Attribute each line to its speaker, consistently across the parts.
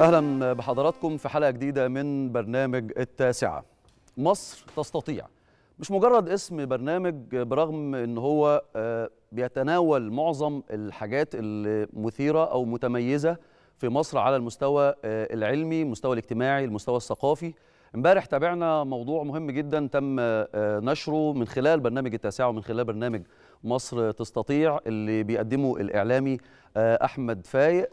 Speaker 1: أهلا بحضراتكم في حلقة جديدة من برنامج التاسعة. مصر تستطيع. مش مجرد اسم برنامج برغم إن هو آه، بيتناول معظم الحاجات المثيره أو متميزة في مصر على المستوى آه، العلمي المستوى الاجتماعي المستوى الثقافي. امبارح تابعنا موضوع مهم جدا تم آه، نشره من خلال برنامج التاسعة ومن خلال برنامج مصر تستطيع اللي بيقدمه الإعلامي آه، أحمد فايق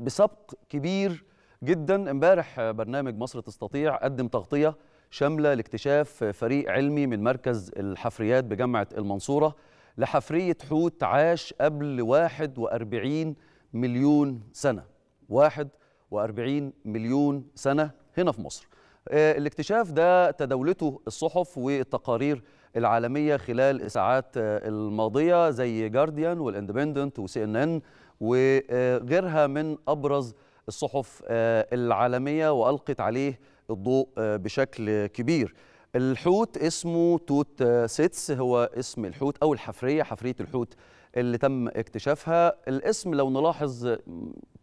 Speaker 1: بسبق كبير جدا. امبارح برنامج مصر تستطيع قدم تغطية شاملة لاكتشاف فريق علمي من مركز الحفريات بجامعة المنصورة لحفرية حوت عاش قبل 41 مليون سنة. 41 مليون سنة هنا في مصر. آه، الاكتشاف ده تداولته الصحف والتقارير العالمية خلال الساعات آه، الماضية زي جارديان والاندبندنت وسي ان ان وغيرها من أبرز الصحف آه، العالمية وألقت عليه الضوء آه، بشكل كبير. الحوت اسمه توت آه، سيتس هو اسم الحوت أو الحفرية حفرية الحوت اللي تم اكتشافها. الاسم لو نلاحظ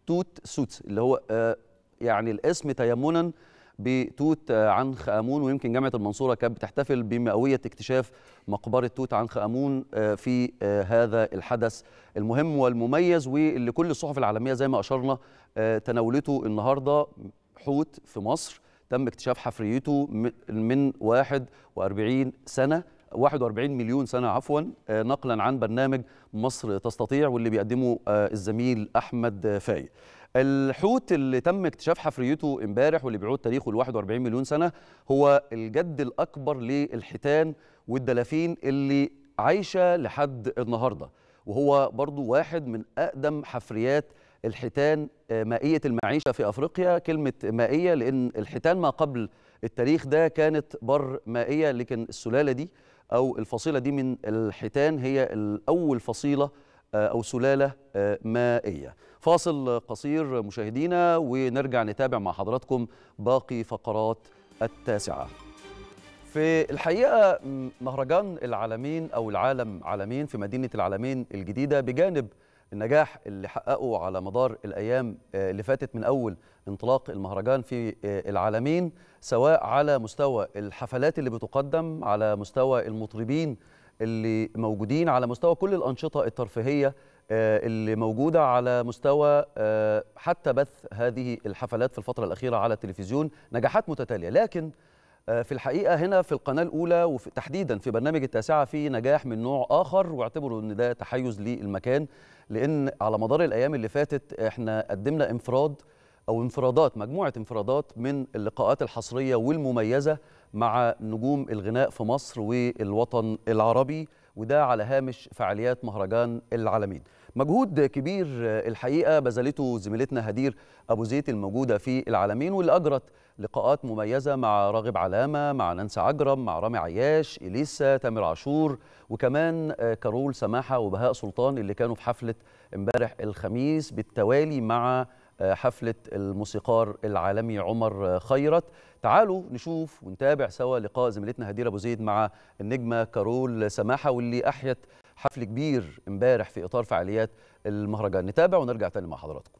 Speaker 1: توت سوتس اللي هو يعني الاسم تيمنا بتوت عنخ امون ويمكن جامعة المنصورة كانت بتحتفل بمئوية اكتشاف مقبرة توت عنخ امون في هذا الحدث المهم والمميز. واللي كل الصحف العالمية زي ما أشرنا تناولته النهارده حوت في مصر. تم اكتشاف حفريته من 41 سنة 41 مليون سنة عفوا آه، نقلا عن برنامج مصر تستطيع واللي بيقدمه آه، الزميل أحمد فايق الحوت اللي تم اكتشاف حفريته امبارح واللي بيعود تاريخه ل 41 مليون سنة هو الجد الأكبر للحيتان والدلافين اللي عايشة لحد النهارده. وهو برضو واحد من أقدم حفريات الحيتان آه، مائية المعيشة في أفريقيا. كلمة مائية لأن الحيتان ما قبل التاريخ ده كانت بر مائية لكن السلالة دي أو الفصيلة دي من الحيتان هي الأول فصيلة آه، أو سلالة آه، مائية. فاصل قصير مشاهدينا ونرجع نتابع مع حضراتكم باقي فقرات التاسعة. في الحقيقة م- مهرجان العالمين أو العالم عالمين في مدينة العالمين الجديدة بجانب النجاح اللي حققه على مدار الأيام آه، اللي فاتت من أول انطلاق المهرجان في آه، العالمين سواء على مستوى الحفلات اللي بتقدم على مستوى المطربين اللي موجودين على مستوى كل الأنشطة الترفيهية آه، اللي موجودة على مستوى حتى بث هذه الحفلات في الفترة الأخيرة على التلفزيون نجاحات متتالية. لكن في الحقيقة هنا في القناة الأولى وتحديدا في برنامج التاسعة في نجاح من نوع آخر واعتبروا إن ده تحيز للمكان. لأن على مدار الأيام اللي فاتت إحنا قدمنا انفراد أو انفرادات مجموعة انفرادات من اللقاءات الحصرية والمميزة مع نجوم الغناء في مصر والوطن العربي وده على هامش فعاليات مهرجان العالمين مجهود كبير آه، الحقيقة بذلته زميلتنا هدير أبو زيد الموجودة في العالمين واللي أجرت لقاءات مميزة مع راغب علامة مع نانسي عجرم مع رامي عياش إليسا تامر عاشور وكمان آه، كارول سماحة وبهاء سلطان اللي كانوا في حفلة امبارح الخميس بالتوالي مع آه، حفلة الموسيقار العالمي عمر آه، خيرت. تعالوا نشوف ونتابع سوا لقاء زميلتنا هدير أبو زيد مع النجمة كارول سماحة واللي أحيت حفل كبير امبارح في إطار فعاليات المهرجان. نتابع ونرجع تاني مع حضراتكم.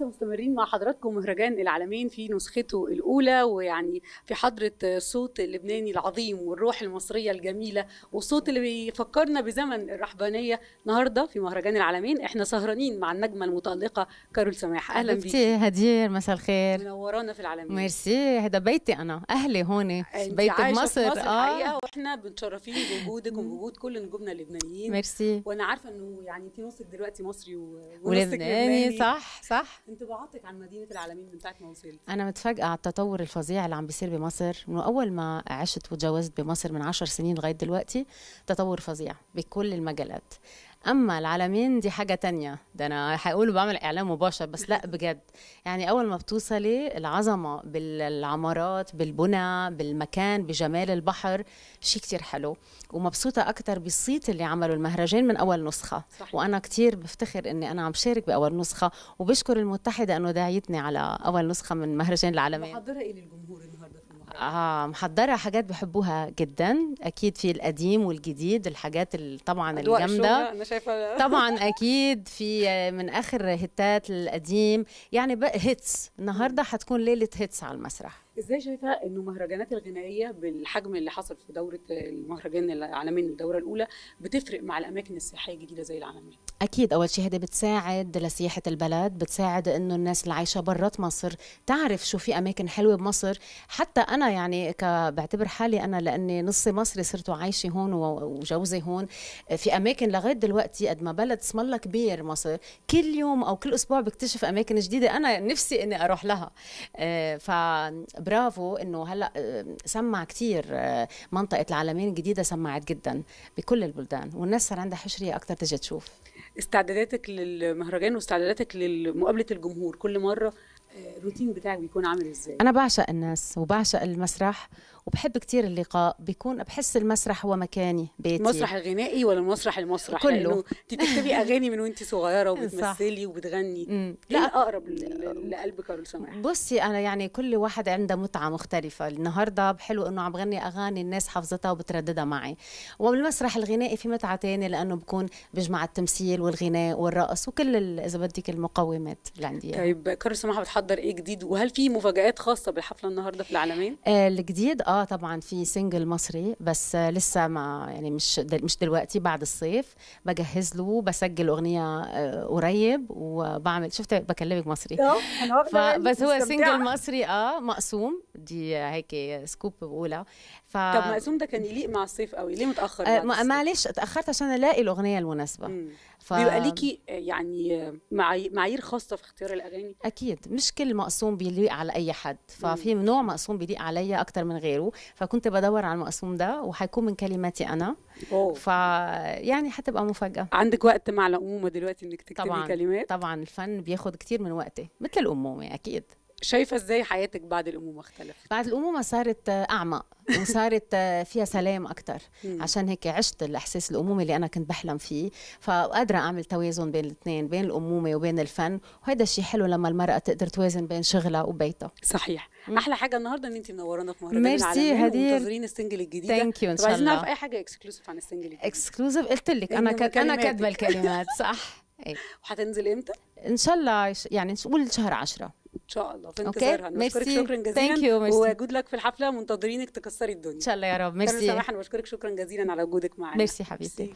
Speaker 2: لسه مستمرين مع حضراتكم مهرجان العالمين في نسخته الأولى ويعني في حضرة الصوت اللبناني العظيم والروح المصرية الجميلة والصوت اللي بيفكرنا بزمن الرحبانية النهاردة في مهرجان العالمين. إحنا سهرانين مع النجمة المتألقة كارول سماح. أهلا بيك.
Speaker 3: هدير مساء الخير.
Speaker 2: منورانا في العالمين.
Speaker 3: ميرسي. هذا بيتي أنا. أهلي هون. بيت بمصر
Speaker 2: مصر.
Speaker 3: آه.
Speaker 2: وإحنا متشرفين بوجودك وبوجود كل نجومنا اللبنانيين.
Speaker 3: ميرسي.
Speaker 2: وأنا عارفة إنه يعني انت نصك دلوقتي مصري ونصك
Speaker 3: ولبناني. صح صح.
Speaker 2: انطباعاتك عن مدينة العالمين من ساعة ما وصلت؟
Speaker 3: أنا متفاجئة على التطور الفظيع اللي عم بيصير بمصر. من أول ما عشت وتجوزت بمصر من عشر سنين لغاية دلوقتي تطور فظيع بكل المجالات. أما العالمين دي حاجة تانية. ده أنا هيقولوا بعمل إعلان مباشر بس لأ بجد. يعني أول ما بتوصلي العظمة بالعمارات بالبنى بالمكان بجمال البحر شيء كتير حلو. ومبسوطة أكثر بالصيت اللي عملوا المهرجان من أول نسخة.
Speaker 2: صحيح.
Speaker 3: وأنا كتير بفتخر إني أنا عم شارك بأول نسخة. وبشكر المتحدة إنه داعيتني على أول نسخة من مهرجان العالمين.
Speaker 2: محضره إيه للجمهور النهارده
Speaker 3: آه محضرة حاجات بحبوها جدا. أكيد في القديم والجديد الحاجات ال- طبعا
Speaker 2: أنا شايفة.
Speaker 3: طبعا أكيد في آه، من آخر هتات القديم يعني هيتس النهاردة حتكون ليلة هيتس على المسرح.
Speaker 2: إزاي شايفة انه مهرجانات الغنائية بالحجم اللي حصل في دورة المهرجان العالمين الدورة الأولى بتفرق مع الأماكن السياحية الجديدة زي العالمين؟
Speaker 3: أكيد أول شيء هذا بتساعد لسياحة البلد بتساعد إنه الناس اللي عايشة برات مصر تعرف شو في أماكن حلوة بمصر. حتى أنا يعني ك... بعتبر حالي أنا لأني نصي مصري صرت عايشة هون وجوزي هون. في أماكن لغاية دلوقتي قد ما بلد اسم الله كبير مصر كل يوم أو كل أسبوع بكتشف أماكن جديدة أنا نفسي إني أروح لها. آه، فبرافو إنه هلأ آه، سمع كتير آه، منطقة العالمين الجديدة سمعت جدا بكل البلدان والناس صار عندها حشرية أكتر تجي تشوف.
Speaker 2: استعداداتك للمهرجان واستعداداتك لمقابلة الجمهور كل مرة آه، الروتين بتاعك بيكون عامل إزاي؟
Speaker 3: أنا بعشق الناس وبعشق المسرح وبحب كتير اللقاء. بيكون بحس المسرح هو مكاني بيتي.
Speaker 2: المسرح الغنائي ولا المسرح المسرح؟
Speaker 3: كله.
Speaker 2: انت بتكتبي أغاني من وانت صغيرة وبتمثلي وبتغني.
Speaker 3: مم.
Speaker 2: لا. اقرب ل- لقلبك كارول سماح؟
Speaker 3: بصي أنا يعني كل واحد عنده متعة مختلفة. النهاردة بحلو إنه عم بغني أغاني الناس حافظتها وبترددها معي. وبالمسرح الغنائي في متعة تانية لأنه بكون بيجمع التمثيل والغناء والرقص وكل إذا بدك المقومات اللي عندي إياها.
Speaker 2: طيب كارول سماح بتحضر إيه جديد؟ وهل في مفاجآت خاصة بالحفلة النهارده في العالمين؟
Speaker 3: آه، الجديد آه طبعا في single مصري بس لسه ما يعني مش دل مش دلوقتي بعد الصيف. بجهز له بسجل أغنية آه قريب وبعمل شفت بكلمك مصري؟ فبس هو single مصري آه مقسوم. دي هيك scoop بقولها ف
Speaker 2: طب مقسوم ده كان يليق مع الصيف قوي ليه متأخر
Speaker 3: آه؟ معلش اتأخرت عشان ألاقي الأغنية المناسبة.
Speaker 2: مم.
Speaker 3: ف...
Speaker 2: بيبقى ليكي يعني معاي- معايير خاصة في اختيار الأغاني؟
Speaker 3: أكيد. مش كل مقسوم بيليق على أي حد. ففي نوع مقسوم بيليق عليا أكتر من غيره. فكنت بدور على المقسوم ده وحيكون من كلماتي أنا.
Speaker 2: أوه.
Speaker 3: ف يعني حتبقى مفاجأة.
Speaker 2: عندك وقت مع الامومه دلوقتي إنك تكتبي
Speaker 3: طبعا.
Speaker 2: كلمات؟
Speaker 3: طبعا. الفن بياخد كتير من وقتي مثل الأمومة أكيد.
Speaker 2: شايفة إزاي حياتك بعد الامومه اختلفت؟
Speaker 3: بعد الامومه صارت أعمق وصارت فيها سلام
Speaker 2: أكثر.
Speaker 3: عشان هيك عشت الإحساس الامومه اللي أنا كنت بحلم فيه. فقادرة أعمل توازن بين الاثنين بين الأمومة وبين الفن. وهذا الشيء حلو لما المرأة تقدر توازن بين شغلها وبيتها.
Speaker 2: صحيح.
Speaker 3: مم.
Speaker 2: أحلى حاجة النهارده إن انت منورانا في مهرجان
Speaker 3: ميرسي هدير.
Speaker 2: ومنتظرين ال single
Speaker 3: الجديدة. thank you
Speaker 2: إن
Speaker 3: شاء
Speaker 2: عايزين نعرف
Speaker 3: الله.
Speaker 2: أي حاجة exclusive عن ال single الجديد؟
Speaker 3: exclusive قلت لك
Speaker 2: أنا
Speaker 3: كد...
Speaker 2: أنا.
Speaker 3: كاتبة الكلمات صح؟ إيه.
Speaker 2: وهتنزل إمتى؟
Speaker 3: إن شاء الله يعني نقول شهر عشرة.
Speaker 2: إن شاء الله. في. انتظارها.
Speaker 3: ميرسي.
Speaker 2: شكرا جزيلا. وجود لك في الحفلة. منتظرينك تكسري الدنيا.
Speaker 3: إن شاء الله يا رب. ميرسي.
Speaker 2: سماح أنا بشكرك. شكرا جزيلا على وجودك معانا
Speaker 3: ميرسي حبيبتي.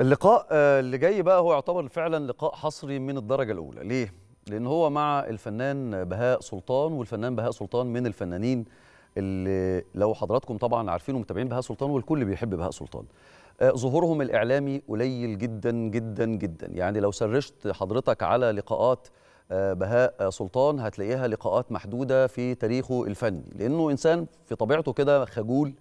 Speaker 1: اللقاء آه، اللي جاي بقى هو يعتبر فعلا لقاء حصري من الدرجة الأولى. ليه؟ لأن هو مع الفنان بهاء سلطان والفنان بهاء سلطان من الفنانين اللي لو حضراتكم طبعا عارفين ومتابعين بهاء سلطان والكل بيحب بهاء سلطان. آه، ظهورهم الإعلامي قليل جدا جدا جدا. يعني لو سرشت حضرتك على لقاءات آه، بهاء سلطان هتلاقيها لقاءات محدودة في تاريخه الفني. لأنه إنسان في طبيعته كده خجول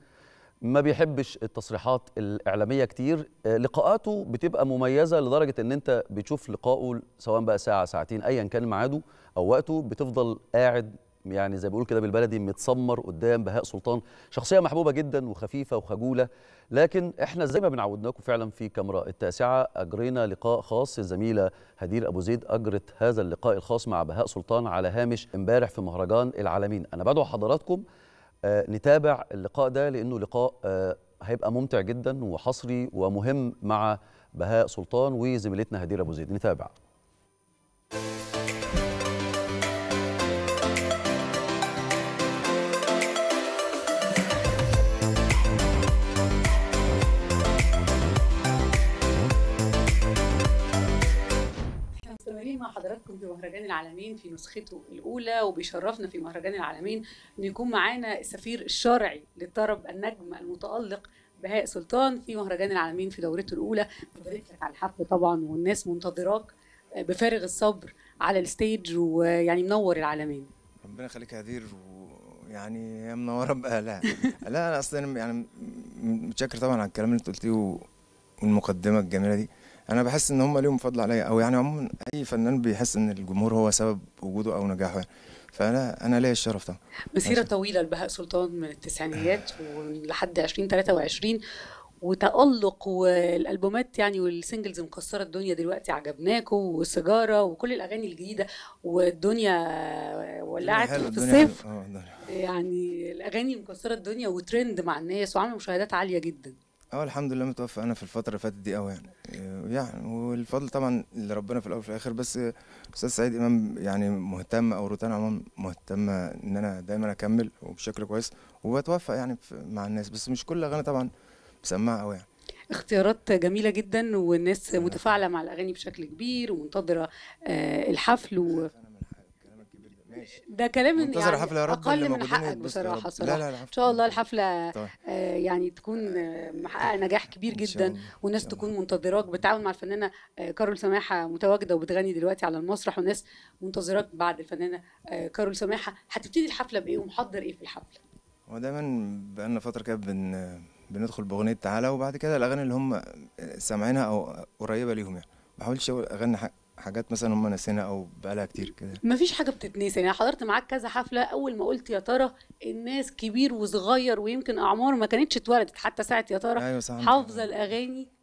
Speaker 1: ما بيحبش التصريحات الإعلامية كتير. آه، لقاءاته بتبقى مميزة لدرجة إن أنت بتشوف لقائه سواء بقى ساعة ساعتين أيا كان ميعاده أو وقته بتفضل قاعد يعني زي بيقول كده بالبلدي متسمر قدام بهاء سلطان. شخصية محبوبة جدا وخفيفة وخجولة. لكن إحنا زي ما بنعودناكم فعلا في كاميرا التاسعة أجرينا لقاء خاص الزميلة هدير أبو زيد أجرت هذا اللقاء الخاص مع بهاء سلطان على هامش امبارح في مهرجان العالمين. أنا بدعو حضراتكم آه، نتابع اللقاء ده لأنه لقاء آه، هيبقى ممتع جدا وحصري ومهم مع بهاء سلطان وزميلتنا هدير أبو زيد. نتابع.
Speaker 2: إحنا مستمرين مع حضراتكم في مهرجان العالمين في نسخته الأولى وبيشرفنا في مهرجان العالمين إن يكون معانا السفير الشرعي للطرب النجم المتألق بهاء سلطان في مهرجان العالمين في دورته الأولى. ببارك لك على الحفل طبعا والناس منتظراك بفارغ الصبر على الستيج ويعني منور العالمين.
Speaker 4: ربنا يخليك يا هدير ويعني هي منورة باهلها لا أنا أصلا يعني متشكر طبعا على الكلام اللي أنت قلتيه والمقدمة الجميلة دي. أنا بحس إن هم ليهم فضل عليا أو يعني عموما أي فنان بيحس إن الجمهور هو سبب وجوده أو نجاحه يعني. فأنا أنا ليا الشرف طبعا
Speaker 2: مسيرة
Speaker 4: ماشي.
Speaker 2: طويلة لبهاء سلطان من التسعينيات ولحد 2023 وتألق والألبومات يعني والسنجلز مكسرة الدنيا دلوقتي عجبناكو والسيجارة وكل الأغاني الجديدة والدنيا ولعت في الصيف.
Speaker 4: الدنيا
Speaker 2: يعني الأغاني مكسرة الدنيا وترند مع الناس وعاملة مشاهدات عالية جدا.
Speaker 4: آه الحمد لله متوفق أنا في الفترة اللي فاتت دي قوي يعني. آه، يعني والفضل طبعا لربنا في الأول وفي الآخر بس أستاذ سعيد إمام يعني مهتم أو روتانا عموما مهتمة إن أنا دايما أكمل وبشكل كويس وبتوفق يعني مع الناس بس مش كل الأغاني طبعا مسمعة قوي يعني.
Speaker 2: اختيارات جميلة جدا والناس متفاعلة مع الأغاني بشكل كبير ومنتظرة آه، الحفل و...
Speaker 4: ماشي.
Speaker 2: ده كلام يعني
Speaker 4: حفلة يا رب
Speaker 2: أقل
Speaker 4: اللي
Speaker 2: من حقك
Speaker 4: رب.
Speaker 2: صراحة.
Speaker 4: لا لا لا
Speaker 2: إن شاء الله الحفلة
Speaker 4: طبعا
Speaker 2: آه، يعني تكون آه، محققة نجاح كبير جدا. والناس تكون منتظراك بالتعاون مع الفنانة آه، كارول سماحة متواجدة وبتغني دلوقتي على المسرح والناس منتظراك بعد الفنانة آه، كارول سماحة. هتبتدي الحفلة بإيه ومحضر إيه في الحفلة؟
Speaker 4: هو دايما بقالنا فترة كده بن بندخل بأغنية تعالى وبعد كده الأغاني اللي هم سامعينها أو قريبة ليهم يعني. ما بحاولش أغني ح- حاجات مثلا هم ناسينها أو بقالها كتير كده.
Speaker 2: مفيش حاجة بتتنسي. يعني حضرت معاك كذا حفلة. أول ما قلت يا ترى الناس كبير وصغير ويمكن أعمار ما كانتش اتولدت حتى ساعة يا ترى
Speaker 4: أيوة صح.
Speaker 2: حافظة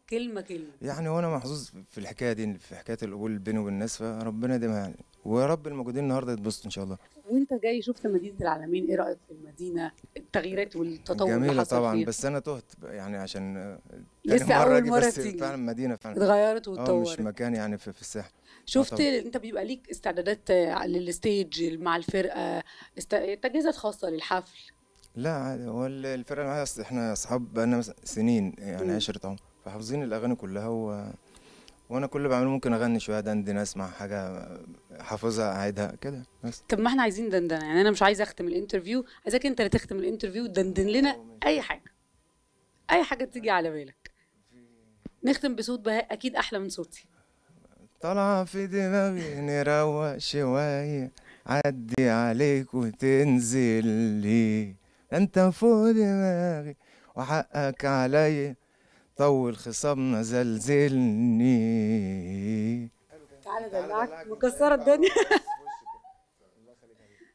Speaker 2: كلمة كلمة.
Speaker 4: يعني هو أنا محظوظ في الحكاية دي في حكاية القبول بيني وبين الناس فربنا يديمها يعني. ويا رب الموجودين النهاردة يتبسطوا إن شاء الله.
Speaker 2: وأنت جاي شفت مدينة العالمين إيه رأيك في المدينة؟ التغييرات والتطور اللي
Speaker 4: جميلة
Speaker 2: حصل
Speaker 4: طبعا
Speaker 2: فيها.
Speaker 4: بس أنا تهت يعني عشان آه،
Speaker 2: لسه
Speaker 4: تاني
Speaker 2: أول
Speaker 4: أجي
Speaker 2: مرة
Speaker 4: بس
Speaker 2: تيجي.
Speaker 4: فعلا مدينة فعلا.
Speaker 2: اتغيرت
Speaker 4: آه مش
Speaker 2: واتطورت.
Speaker 4: مكان يعني في, في الساحل.
Speaker 2: شفت
Speaker 4: طبعا.
Speaker 2: أنت بيبقى ليك استعدادات آه، لل stage مع الفرقة است... تجهيزات خاصة للحفل.
Speaker 4: لا عادي هو ال- الفرقة اللي معايا أصل إحنا أصحاب بقالنا سنين. يعني عشرة عمر فحافظين الأغاني كلها و... وأنا كل اللي بعمله ممكن أغني شوية دندن أسمع حاجة حافظها أعيدها كده بس.
Speaker 2: طب ما إحنا عايزين دندنة يعني أنا مش عايزة أختم ال interview عايزاك أنت اللي تختم ال interview وتدندن لنا أي حاجة. أي حاجة تيجي على بالك. نختم بصوت بهاء أكيد أحلى من صوتي.
Speaker 4: طالعة في دماغي نروق شوية عدي عليك وتنزل لي. أنت فوق دماغي وحقك عليا. طول خصامنا زلزلني.
Speaker 2: تعالى دلعك مكسرة الدنيا.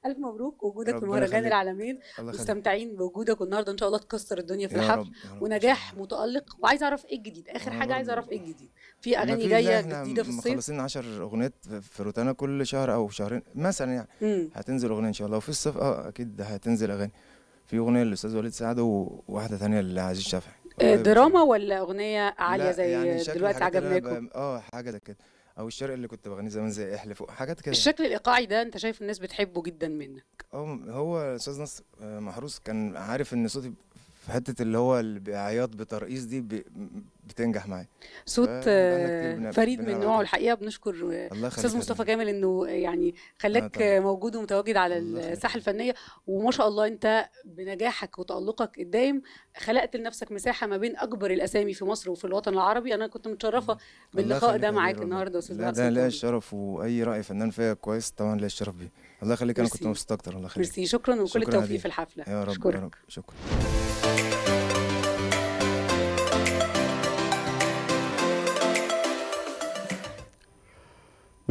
Speaker 2: ألف مبروك وجودك في مهرجان. العالمين. مستمتعين بوجودك والنهارده إن شاء الله تكسر الدنيا في الحفل. ونجاح متألق. وعايز أعرف إيه الجديد؟
Speaker 4: آخر
Speaker 2: حاجة عايز أعرف إيه الجديد؟ في
Speaker 4: أغاني جاية
Speaker 2: جديدة في الصيف؟
Speaker 4: مخلصين 10 اغنيات في روتانا كل شهر أو شهرين مثلا يعني. هتنزل أغنية إن شاء الله. وفي الصيف آه أكيد هتنزل أغاني. في أغنية للأستاذ وليد سعد وواحدة تانية لعزيز شافعي.
Speaker 2: دراما ولا أغنية
Speaker 4: عالية
Speaker 2: زي
Speaker 4: يعني
Speaker 2: دلوقتي عجبناكم؟
Speaker 4: آه حاجة ده كده. أو الشرق اللي كنت بغنيه زمان زي احلف حاجات كده
Speaker 2: الشكل الإيقاعي ده أنت شايف الناس بتحبه جدا منك؟
Speaker 4: آه هو الاستاذ نصر آه، محروس كان عارف إن صوتي في حتة اللي هو اللي بعياط بترقيص دي بتنجح معايا.
Speaker 2: صوت آه، فريد من نوعه الحقيقة. بنشكر
Speaker 4: أستاذ
Speaker 2: مصطفى. كامل إنه يعني خلاك. آه، موجود ومتواجد على. الساحة الفنية. وما شاء الله أنت بنجاحك وتألقك الدائم خلقت لنفسك مساحة ما بين أكبر الأسامي في مصر وفي الوطن العربي. أنا كنت
Speaker 4: متشرفة
Speaker 2: باللقاء ده معاك. النهارده أستاذ
Speaker 4: لا ده ليا الشرف وأي رأي فنان فيا كويس طبعا ليا الشرف بيه. الله يخليك أنا كنت. مبسوط أكتر. الله يخليك.
Speaker 2: ميرسي. شكرا وكل
Speaker 4: شكراً
Speaker 2: التوفيق. في الحفلة.
Speaker 4: يا رب
Speaker 2: أشكرك.
Speaker 4: يا رب. شكرا.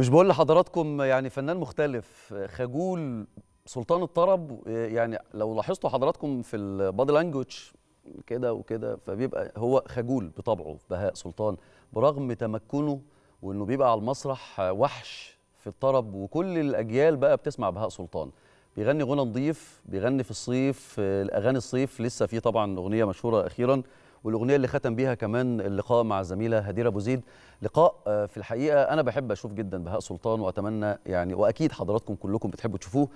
Speaker 1: مش بقول لحضراتكم يعني فنان مختلف خجول سلطان الطرب يعني لو لاحظتوا حضراتكم في البادي لانجوج كده وكده فبيبقى هو خجول بطبعه بهاء سلطان برغم تمكنه وإنه بيبقى على المسرح وحش في الطرب وكل الأجيال بقى بتسمع بهاء سلطان. بيغني غنى نظيف بيغني في الصيف الأغاني الصيف لسه في طبعا أغنية مشهورة أخيرا والأغنية اللي ختم بيها كمان اللقاء مع الزميله هديرة أبو زيد. لقاء آه، في الحقيقة أنا بحب أشوف جدا بهاء سلطان وأتمنى يعني وأكيد حضراتكم كلكم بتحبوا تشوفوه.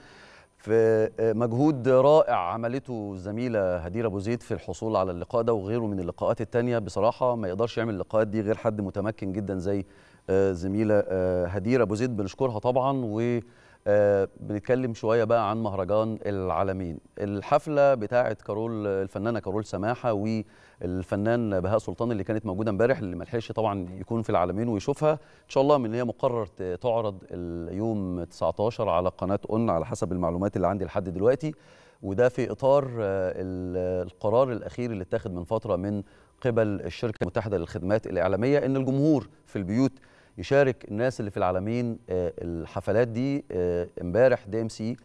Speaker 1: في آه، مجهود رائع عملته الزميله هديرة أبو زيد في الحصول على اللقاء ده وغيره من اللقاءات التانية. بصراحة ما يقدرش يعمل اللقاءات دي غير حد متمكن جدا زي آه، زميلة هديرة أبو زيد. بنشكرها طبعا و آه، بنتكلم شوية بقى عن مهرجان العالمين. الحفلة بتاعه كارول الفنانة كارول سماحة والفنان بهاء سلطان اللي كانت موجودة امبارح اللي ما لحقش طبعا يكون في العالمين ويشوفها إن شاء الله من هي مقرر تعرض اليوم 19 على قناة أون على حسب المعلومات اللي عندي لحد دلوقتي. وده في إطار آه، ال- القرار الأخير اللي اتاخد من فترة من قبل الشركة المتحدة للخدمات الإعلامية إن الجمهور في البيوت يشارك الناس اللي في العالمين آه، الحفلات دي. آه، امبارح دي إم سي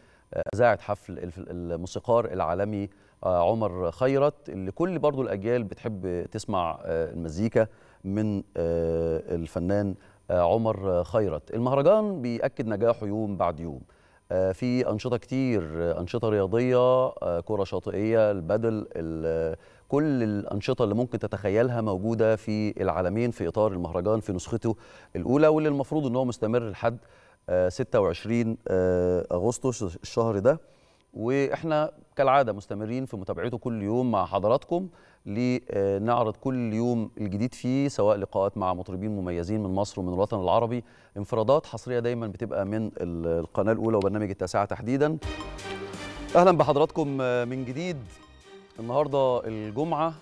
Speaker 1: اذاعت حفل الف- الموسيقار العالمي آه، عمر خيرت اللي كل برضو الأجيال بتحب تسمع آه، المزيكا من آه، الفنان آه، عمر خيرت. المهرجان بيأكد نجاحه يوم بعد يوم. آه، في أنشطة كتير آه، أنشطة رياضية آه، كرة شاطئية البدل ال- كل الأنشطة اللي ممكن تتخيلها موجودة في العالمين في إطار المهرجان في نسخته الأولى واللي المفروض أنه مستمر لحد آه، 26 آه، أغسطس الشهر ده. وإحنا كالعادة مستمرين في متابعته كل يوم مع حضراتكم. لنعرض كل يوم الجديد فيه سواء لقاءات مع مطربين مميزين من مصر ومن الوطن العربي. انفرادات حصرية دايما بتبقى من ال- القناة الأولى وبرنامج التاسعة تحديدا. أهلا بحضراتكم من جديد. النهارده الجمعة.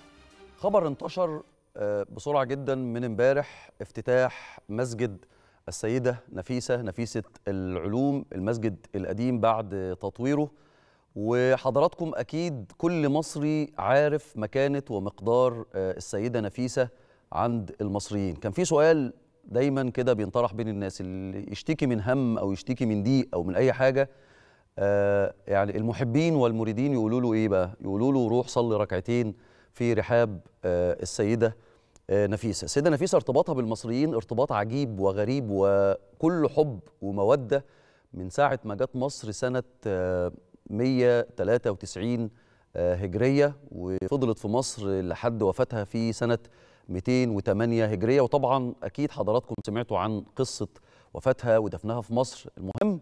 Speaker 1: خبر انتشر آه، بسرعة جدا من امبارح. افتتاح مسجد السيدة نفيسة نفيسة العلوم المسجد القديم بعد تطويره. وحضراتكم أكيد كل مصري عارف مكانة ومقدار آه، السيدة نفيسة عند المصريين. كان في سؤال دايما كده بينطرح بين الناس اللي يشتكي من هم أو يشتكي من ضيق أو من أي حاجة آه، يعني المحبين والمريدين يقولوا له إيه بقى؟ يقولوا له روح صلي ركعتين في رحاب آه، السيدة آه، نفيسة. السيدة نفيسة ارتباطها بالمصريين ارتباط عجيب وغريب وكل حب ومودة من ساعة ما جت مصر آه، 193 آه، هجرية وفضلت في مصر لحد وفاتها في سنة 208 هجرية. وطبعا أكيد حضراتكم سمعتوا عن قصة وفاتها ودفنها في مصر. المهم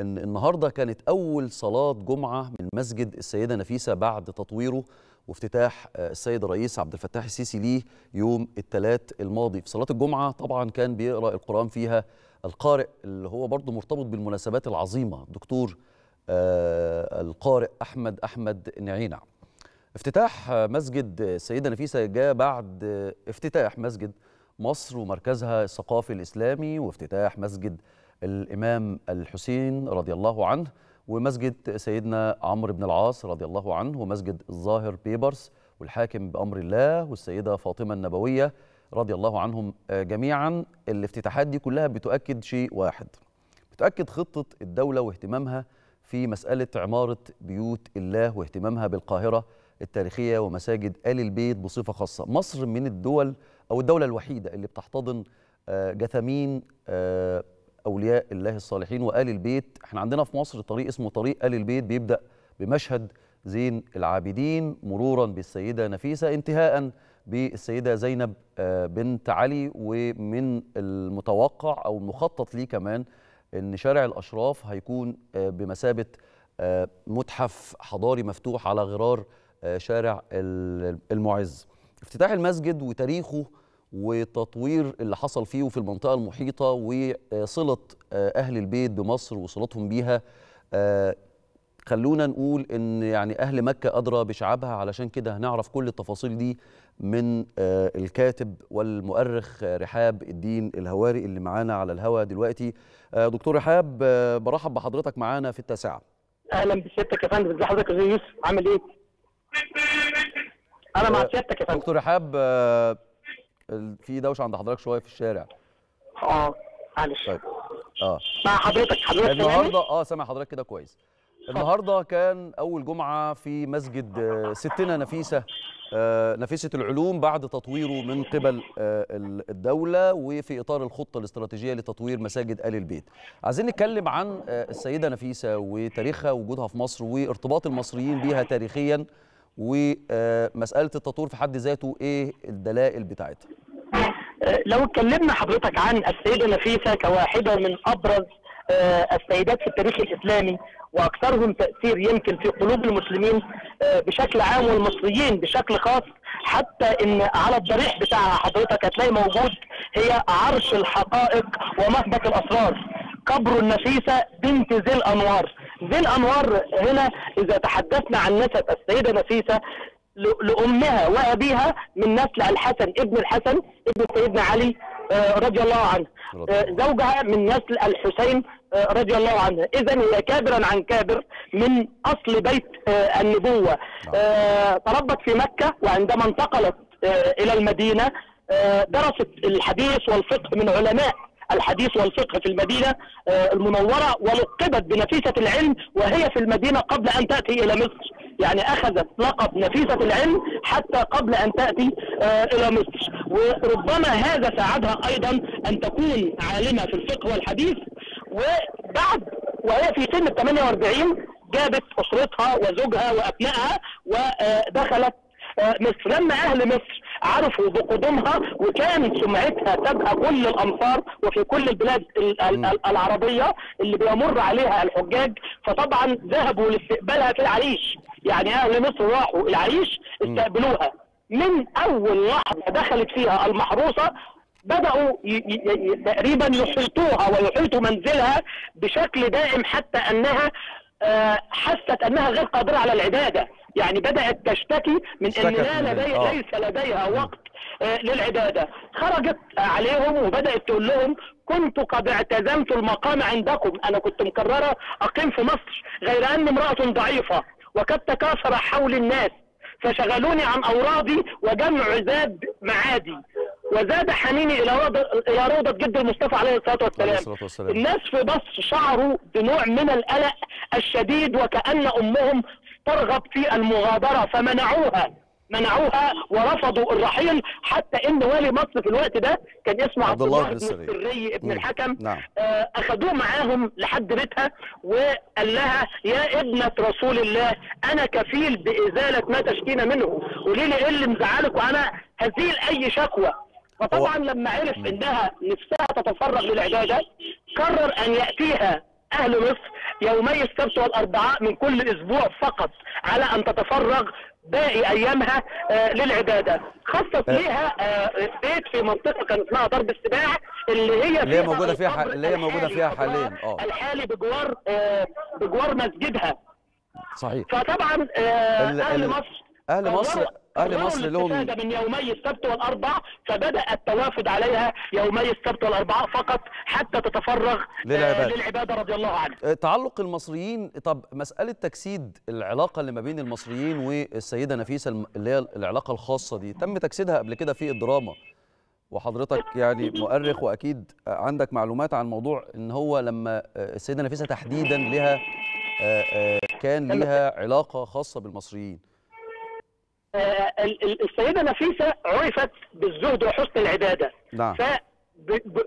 Speaker 1: إن النهارده كانت أول صلاة جمعة من مسجد السيدة نفيسة بعد تطويره وافتتاح آه، السيد الرئيس عبد الفتاح السيسي ليه يوم الثلاث الماضي. في صلاة الجمعة طبعا كان بيقرأ القرآن فيها القارئ اللي هو برضه مرتبط بالمناسبات العظيمة الدكتور آه، القارئ أحمد أحمد نعينع افتتاح آه، مسجد السيده نفيسه جاء بعد آه، افتتاح مسجد مصر ومركزها الثقافي الإسلامي وافتتاح مسجد الإمام الحسين رضي الله عنه ومسجد سيدنا عمرو بن العاص رضي الله عنه ومسجد الظاهر بيبرس والحاكم بأمر الله والسيدة فاطمة النبوية رضي الله عنهم آه، جميعا. الافتتاحات دي كلها بتؤكد شيء واحد بتؤكد خطة الدولة واهتمامها في مسألة عمارة بيوت الله واهتمامها بالقاهرة التاريخية ومساجد آل البيت بصفة خاصة. مصر من الدول أو الدولة الوحيدة اللي بتحتضن آه، جثامين آه، أولياء الله الصالحين وآل البيت. إحنا عندنا في مصر طريق اسمه طريق آل البيت بيبدأ بمشهد زين العابدين مرورا بالسيدة نفيسة انتهاء بالسيدة زينب آه، بنت علي ومن المتوقع أو المخطط ليه كمان إن شارع الأشراف هيكون آه، بمثابة آه، متحف حضاري مفتوح على غرار آه، شارع ال- المعز. افتتاح المسجد وتاريخه وتطوير اللي حصل فيه وفي المنطقة المحيطة وصلة آه، أهل البيت بمصر وصلتهم بيها. خلونا نقول إن يعني أهل مكة أدرى بشعبها علشان كده هنعرف كل التفاصيل دي. من آه، الكاتب والمؤرخ رحاب الدين الهواري اللي معانا على الهوا دلوقتي. آه، دكتور رحاب آه، برحب بحضرتك معانا في التاسعة.
Speaker 5: أهلا بسيادتك يا فندم. ازي حضرتك يا يوسف؟ عامل إيه؟ أنا مع سيادتك يا فندم.
Speaker 1: دكتور رحاب في دوشة عند حضرتك شوية في الشارع.
Speaker 5: آه معلش.
Speaker 1: طيب. آه.
Speaker 5: مع حضرتك. حضرتك؟
Speaker 1: النهارده آه سامع حضرتك كده كويس. النهارده كان أول جمعة في مسجد آه، ستنا نفيسة آه، نفيسة العلوم بعد تطويره من قبل آه، ال- الدولة وفي إطار الخطة الاستراتيجية لتطوير مساجد آل البيت. عايزين نتكلم عن السيدة نفيسة وتاريخها وجودها في مصر وارتباط المصريين بيها تاريخيا ومساله التطوير في حد ذاته إيه الدلائل بتاعتها؟
Speaker 5: لو اتكلمنا حضرتك عن السيدة نفيسة كواحدة من أبرز السيدات في التاريخ الإسلامي وأكثرهم تأثير يمكن في قلوب المسلمين آه، بشكل عام والمصريين بشكل خاص حتى إن على الضريح بتاعها حضرتك هتلاقي موجود هي عرش الحقائق ومهبط الأسرار قبر النفيسة بنت ذي الأنوار. ذي الأنوار هنا إذا تحدثنا عن نسب السيدة نفيسة ل- لأمها وأبيها من نسل الحسن ابن الحسن ابن سيدنا علي آه، رضي الله عنه. آه، زوجها من نسل الحسين آه، رضي الله عنه. إذا هي كابرا عن كابر من أصل بيت آه، النبوة. آه، تربت في مكة وعندما انتقلت آه، إلى المدينة آه، درست الحديث والفقه من علماء الحديث والفقه في المدينة آه، المنورة ولقبت بنفيسة العلم وهي في المدينة قبل أن تأتي إلى مصر. يعني أخذت لقب نفيسة العلم حتى قبل أن تأتي آه، إلى مصر. وربما هذا ساعدها أيضا أن تكون عالمة في الفقه والحديث. وبعد وهي في سن 48 جابت أسرتها وزوجها وأبنائها ودخلت آه، مصر. لما أهل مصر عرفوا بقدومها وكانت سمعتها تبقى كل الأمصار وفي كل البلاد ال- ال- ال- العربية اللي بيمر عليها الحجاج. فطبعا ذهبوا لاستقبالها في العريش. يعني أهل مصر راحوا العريش استقبلوها. من أول لحظة دخلت فيها المحروسة بدأوا ي- ي- ي- تقريبا يحيطوها ويحيطوا منزلها بشكل دائم حتى أنها آه، حست أنها غير قادرة على العبادة يعني بدأت تشتكي من أن لا لدي
Speaker 1: آه.
Speaker 5: ليس لديها وقت آه، للعبادة. خرجت عليهم وبدأت تقول لهم كنت قد اعتزمت المقام عندكم. أنا كنت مكررة أقيم في مصر غير أني امرأة ضعيفة وقد تكاثر حول الناس فشغلوني عن أورادي وجمع زاد معادي. وزاد حنيني إلى روضة إلى روضة جد المصطفى عليه الصلاة
Speaker 1: عليه
Speaker 5: والسلام
Speaker 1: الصلاة والسلام.
Speaker 5: الناس في مصر شعروا بنوع من القلق الشديد وكأن أمهم ترغب في المغادرة فمنعوها منعوها ورفضوا الرحيل حتى إن والي مصر في الوقت ده كان اسمه
Speaker 1: عبد الله بن السري.
Speaker 5: ابن. الحكم
Speaker 1: نعم
Speaker 5: آه، أخذوه معاهم لحد بيتها وقال لها يا ابنة رسول الله أنا كفيل بإزالة ما تشكين منه قولي لي إيه اللي مزعلك وأنا هزيل أي شكوى فطبعا لما عرف إنها نفسها تتفرغ للعبادة قرر أن يأتيها أهل مصر يومي السبت والأربعاء من كل أسبوع فقط على أن تتفرغ باقي أيامها آه للعبادة خصص
Speaker 1: آه.
Speaker 5: ليها آه بيت في منطقة كان اسمها درب السباع اللي هي
Speaker 1: اللي هي
Speaker 5: فيها
Speaker 1: موجودة فيها ح- اللي هي
Speaker 5: الحالي
Speaker 1: فيها حاليا، آه.
Speaker 5: الحالي بجوار آه بجوار مسجدها
Speaker 1: صحيح
Speaker 5: فطبعا آه
Speaker 1: أهل
Speaker 5: مصر
Speaker 1: أهل مصر
Speaker 5: قرروا
Speaker 1: مصر لهم
Speaker 5: من يومي السبت والاربع فبدأ التوافد عليها يومي السبت والأربعاء فقط حتى تتفرغ آه،
Speaker 1: للعبادة.
Speaker 5: للعبادة رضي الله عنها
Speaker 1: آه، تعلق المصريين طب مسألة تجسيد العلاقة اللي ما بين المصريين والسيدة نفيسة الم- اللي هي العلاقة الخاصة دي تم تجسيدها قبل كده في الدراما. وحضرتك يعني مؤرخ وأكيد عندك معلومات عن موضوع إن هو لما آه، السيدة نفيسة تحديدا لها كان ليها علاقة خاصة بالمصريين.
Speaker 5: ال- ال- السيدة نفيسة عرفت بالزهد وحسن العبادة.
Speaker 1: نعم.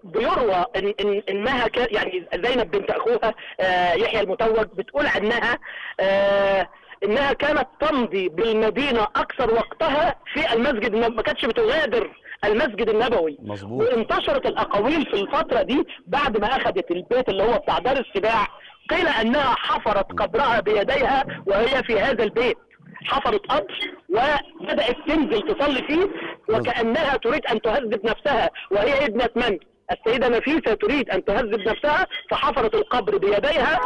Speaker 5: بيروى إن إن إنها كان يعني زينب بنت أخوها آه، يحيى المتوج بتقول عنها آه، إنها كانت تمضي بالمدينة أكثر وقتها في المسجد النبوي ما كانتش بتغادر المسجد النبوي.
Speaker 1: مظبوط.
Speaker 5: وانتشرت الأقاويل في الفترة دي بعد ما أخذت البيت اللي هو بتاع دار السباع. قيل أنها حفرت قبرها بيديها وهي في هذا البيت. حفرت قبر وبدأت تنزل تصلي فيه وكأنها تريد أن تهذب نفسها وهي ابنة من؟ السيدة نفيسة تريد أن تهذب نفسها فحفرت القبر بيديها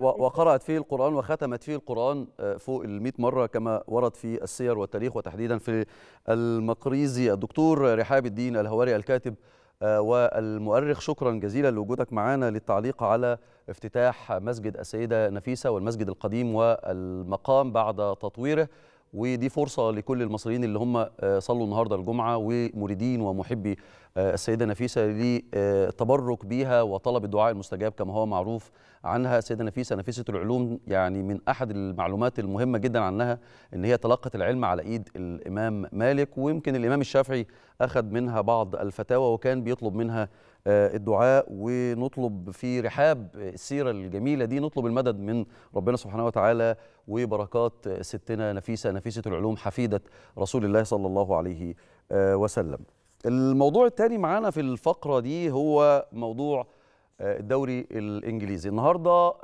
Speaker 1: و- وقرأت فيه القرآن وختمت فيه القرآن آه، فوق ال مرة كما ورد في السير والتاريخ وتحديدا في المقريزي الدكتور رحاب الدين الهواري الكاتب والمؤرخ شكرا جزيلا لوجودك معنا للتعليق على افتتاح مسجد السيدة نفيسة والمسجد القديم والمقام بعد تطويره. ودي فرصة لكل المصريين اللي هم آه، صلوا النهاردة الجمعة ومريدين ومحبي آه، السيدة نفيسة للتبرك بيها وطلب الدعاء المستجاب كما هو معروف عنها. السيدة نفيسة نفيسة العلوم يعني من أحد المعلومات المهمة جدا عنها أن هي تلقت العلم على إيد الإمام مالك ويمكن الإمام الشافعي أخذ منها بعض الفتاوى وكان بيطلب منها آه، الدعاء. ونطلب في رحاب السيرة الجميلة دي نطلب المدد من ربنا سبحانه وتعالى وبركات ستنا نفيسة نفيسة العلوم حفيدة رسول الله صلى الله عليه آه، وسلم. الموضوع الثاني معانا في الفقرة دي هو موضوع الدوري الإنجليزي. النهارده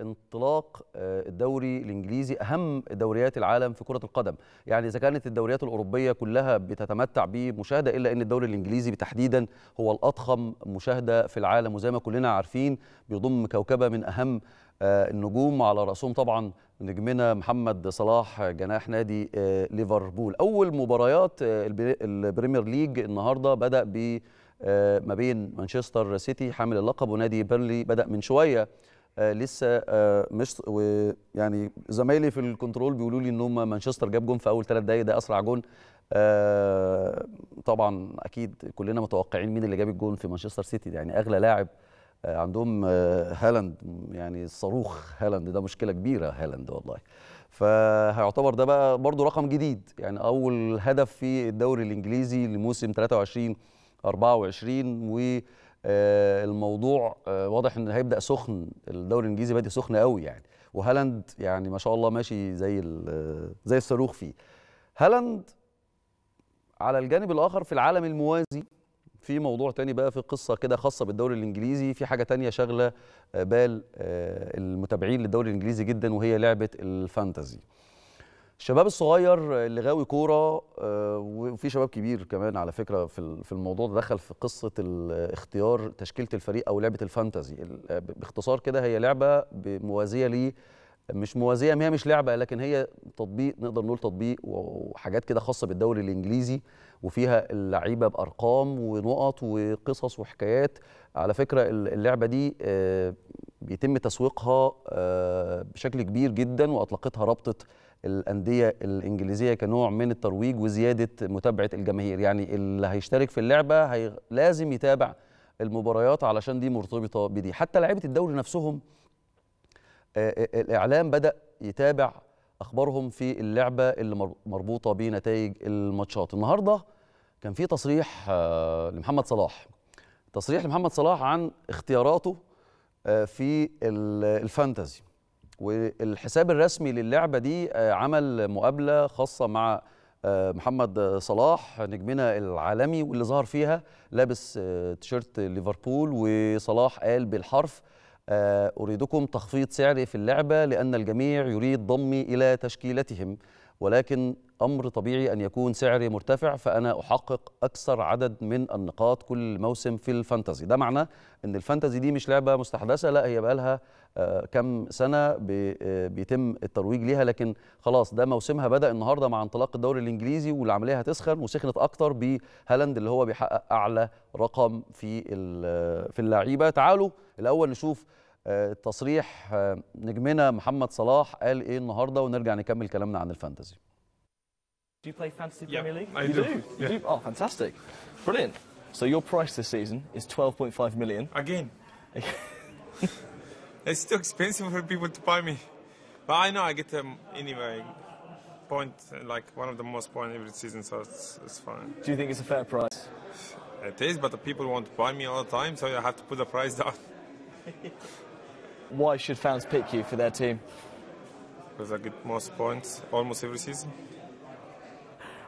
Speaker 1: انطلاق الدوري الإنجليزي أهم دوريات العالم في كرة القدم. يعني إذا كانت الدوريات الأوروبية كلها بتتمتع بمشاهدة إلا إن الدوري الإنجليزي تحديدا هو الأضخم مشاهدة في العالم. وزي ما كلنا عارفين بيضم كوكبة من أهم النجوم على رأسهم طبعا نجمنا محمد صلاح جناح نادي ليفربول. أول مباريات البريمير ليج النهارده بدأ ب ما بين مانشستر سيتي حامل اللقب ونادي بيرنلي. بدأ من شوية لسه مش ويعني زمايلي في ال control بيقولوا لي ان هم مانشستر جاب جون في أول ثلاث دقائق ده أسرع جون. طبعا أكيد كلنا متوقعين مين اللي جاب الجون في مانشستر سيتي يعني أغلى لاعب عندهم هالاند يعني الصاروخ هالاند ده مشكلة كبيرة هالاند والله. فهيعتبر ده بقى برضو رقم جديد يعني أول هدف في الدوري الإنجليزي لموسم 23 24 والموضوع واضح إن هيبدأ سخن الدوري الإنجليزي بادئ سخن قوي يعني. وهالاند يعني ما شاء الله ماشي زي زي الصاروخ فيه. هالاند على الجانب الآخر في العالم الموازي في موضوع تاني بقى في قصة كده خاصة بالدوري الإنجليزي. في حاجة تانية شاغلة بال المتابعين للدوري الإنجليزي جدا وهي لعبة الفانتزي الشباب الصغير اللي غاوي كورة وفي شباب كبير كمان على فكرة في الموضوع ده دخل في قصة اختيار تشكيلة الفريق أو لعبة الفانتزي باختصار كده هي لعبة موازية ليه مش موازية هي مش لعبة لكن هي تطبيق نقدر نقول تطبيق وحاجات كده خاصة بالدوري الإنجليزي. وفيها اللعيبة بأرقام ونقط وقصص وحكايات. على فكرة اللعبة دي بيتم تسويقها بشكل كبير جدا وأطلقتها رابطة الأندية الإنجليزية كنوع من الترويج وزيادة متابعة الجماهير. يعني اللي هيشترك في اللعبة هي لازم يتابع المباريات علشان دي مرتبطة بدي. حتى لعيبة الدوري نفسهم الإعلام بدأ يتابع أخبارهم في اللعبة اللي مربوطة بنتائج الماتشات. النهارده كان في تصريح لمحمد صلاح. تصريح لمحمد صلاح عن اختياراته في الفانتزي والحساب الرسمي للعبة دي عمل مقابلة خاصة مع محمد صلاح نجمنا العالمي واللي ظهر فيها لابس تيشيرت ليفربول وصلاح قال بالحرف أريدكم تخفيض سعري في اللعبة لأن الجميع يريد ضمي إلى تشكيلتهم ولكن أمر طبيعي أن يكون سعري مرتفع فأنا أحقق أكثر عدد من النقاط كل موسم في الفانتزي ده معناه أن الفانتزي دي مش لعبة مستحدثة لا هي بقى لها كم سنة بيتم الترويج ليها لكن خلاص ده موسمها بدأ النهاردة مع انطلاق الدوري الإنجليزي والعملية هتسخن وسخنت أكتر بهالاند اللي هو بيحقق أعلى رقم في في اللعيبة. تعالوا الأول نشوف تصريح نجمنا محمد صلاح قال إيه النهارده ونرجع نكمل كلامنا عن الفانتزي.
Speaker 6: Do you play fantasy
Speaker 7: Yeah,
Speaker 6: Premier League?
Speaker 7: I
Speaker 6: you
Speaker 7: do,
Speaker 6: do. You
Speaker 7: yeah.
Speaker 6: do. Oh, fantastic! Brilliant. So your price this season is 12.5 million.
Speaker 7: Again. it's too expensive for people to buy me. But I know I get um, anyway point uh, like one of the most point every season, so it's, it's fine.
Speaker 6: Do you think it's a fair price?
Speaker 7: It is, but the people want to buy me all the time, so I have to put the price down
Speaker 6: Why should fans pick you for their team?
Speaker 7: because I get most points almost every season.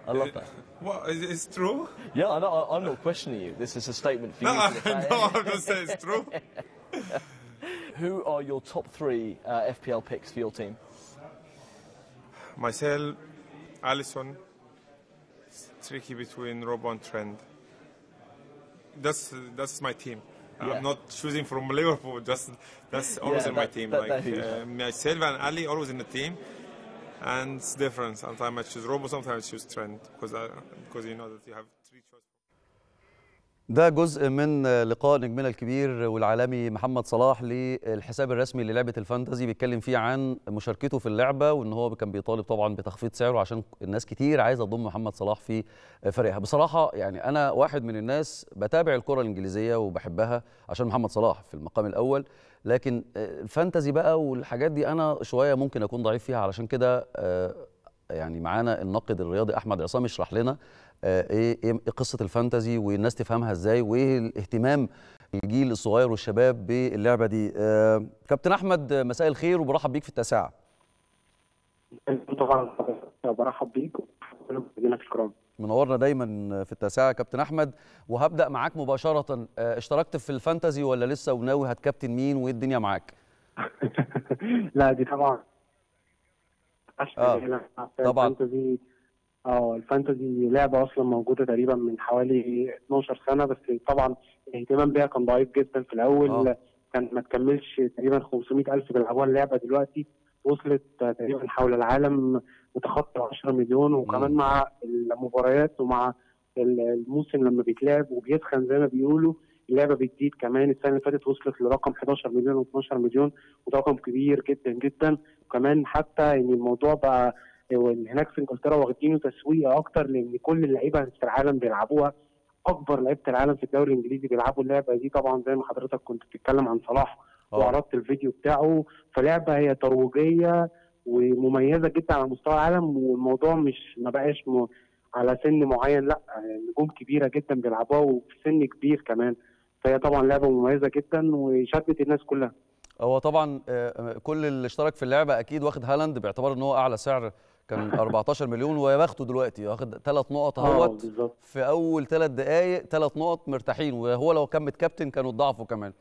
Speaker 6: I love that.
Speaker 7: What is it's true?
Speaker 6: Yeah, I I'm not questioning you. This is a statement for
Speaker 7: No,
Speaker 6: you. to the
Speaker 7: no, I'm not saying it's true.
Speaker 6: Who are your top three uh, FPL picks for your team?
Speaker 7: Myself, Allison, it's tricky between Robo and Trend. That's that's my team.
Speaker 6: Yeah.
Speaker 7: I'm not choosing from Liverpool. Just that's always
Speaker 6: Yeah,
Speaker 7: in my team.
Speaker 6: that-
Speaker 7: like
Speaker 6: that
Speaker 7: uh, myself and Ali always in the team, and it's different. Sometimes I choose Robo, sometimes I choose Trend because I, because you know that you have.
Speaker 1: ده جزء من لقاء نجمنا الكبير والعالمي محمد صلاح للحساب الرسمي للعبة الفانتزي بيتكلم فيه عن مشاركته في اللعبة وإن هو كان بيطالب طبعا بتخفيض سعره عشان الناس كتير عايزة تضم محمد صلاح في فريقها. بصراحة يعني أنا واحد من الناس بتابع الكرة الإنجليزية وبحبها عشان محمد صلاح في المقام الأول لكن الفانتزي بقى والحاجات دي أنا شوية ممكن أكون ضعيف فيها علشان كده آه، يعني معانا الناقد الرياضي أحمد عصام يشرح لنا إيه إيه قصة الفانتزي والناس تفهمها إزاي وايه الاهتمام الجيل الصغير والشباب باللعبة دي. آه، كابتن أحمد آه، مساء الخير وبرحب بيك في التاسعه
Speaker 8: طبعا برحب بيك الكرام
Speaker 1: منورنا دايما في التاسعه كابتن أحمد. وهبدأ معاك مباشرة. آه، اشتركت في الفانتزي ولا لسه؟ وناوي هتكابتن مين؟ وايه الدنيا معاك.
Speaker 8: لا دي طبعا.
Speaker 1: آه، طبعاً.
Speaker 8: آه الفانتزي لعبة أصلا موجودة تقريبا من حوالي 12 سنة بس طبعا الاهتمام بيها كان ضعيف جدا في الأول.
Speaker 1: آه.
Speaker 8: كان ما تكملش تقريبا 500 ألف بيلعبوها اللعبة دلوقتي. وصلت تقريبا حول العالم متخطى 10 مليون وكمان
Speaker 1: مم.
Speaker 8: مع المباريات ومع الموسم لما بيتلعب وبيسخن زي ما بيقولوا. اللعبة بتزيد كمان. السنة اللي فاتت وصلت لرقم 11 مليون و12 مليون وده رقم كبير جدا جدا. وكمان حتى ان الموضوع بقى هناك في إنجلترا واخدينه تسويق أكتر لأن كل اللعيبة في العالم بيلعبوها. أكبر لعيبة العالم في الدوري الإنجليزي بيلعبوا اللعبة دي طبعا زي ما حضرتك كنت بتتكلم عن صلاح
Speaker 1: آه.
Speaker 8: وعرضت الفيديو بتاعه. فلعبة هي ترويجية ومميزة جدا على مستوى العالم والموضوع مش ما بقاش م... على سن معين لأ نجوم كبيرة جدا بيلعبوها وفي سن كبير كمان. فهي طبعا لعبة مميزة جدا وشدت الناس كلها.
Speaker 1: هو طبعا آه، كل اللي اشترك في اللعبة أكيد واخد هالاند باعتبار إن هو أعلى سعر كان 14 مليون ويا بخته دلوقتي واخد ثلاث نقط آه
Speaker 8: أهوت
Speaker 1: في أول ثلاث دقائق ثلاث نقط مرتاحين وهو لو كان متكابتن كانوا ضعفوا كمان.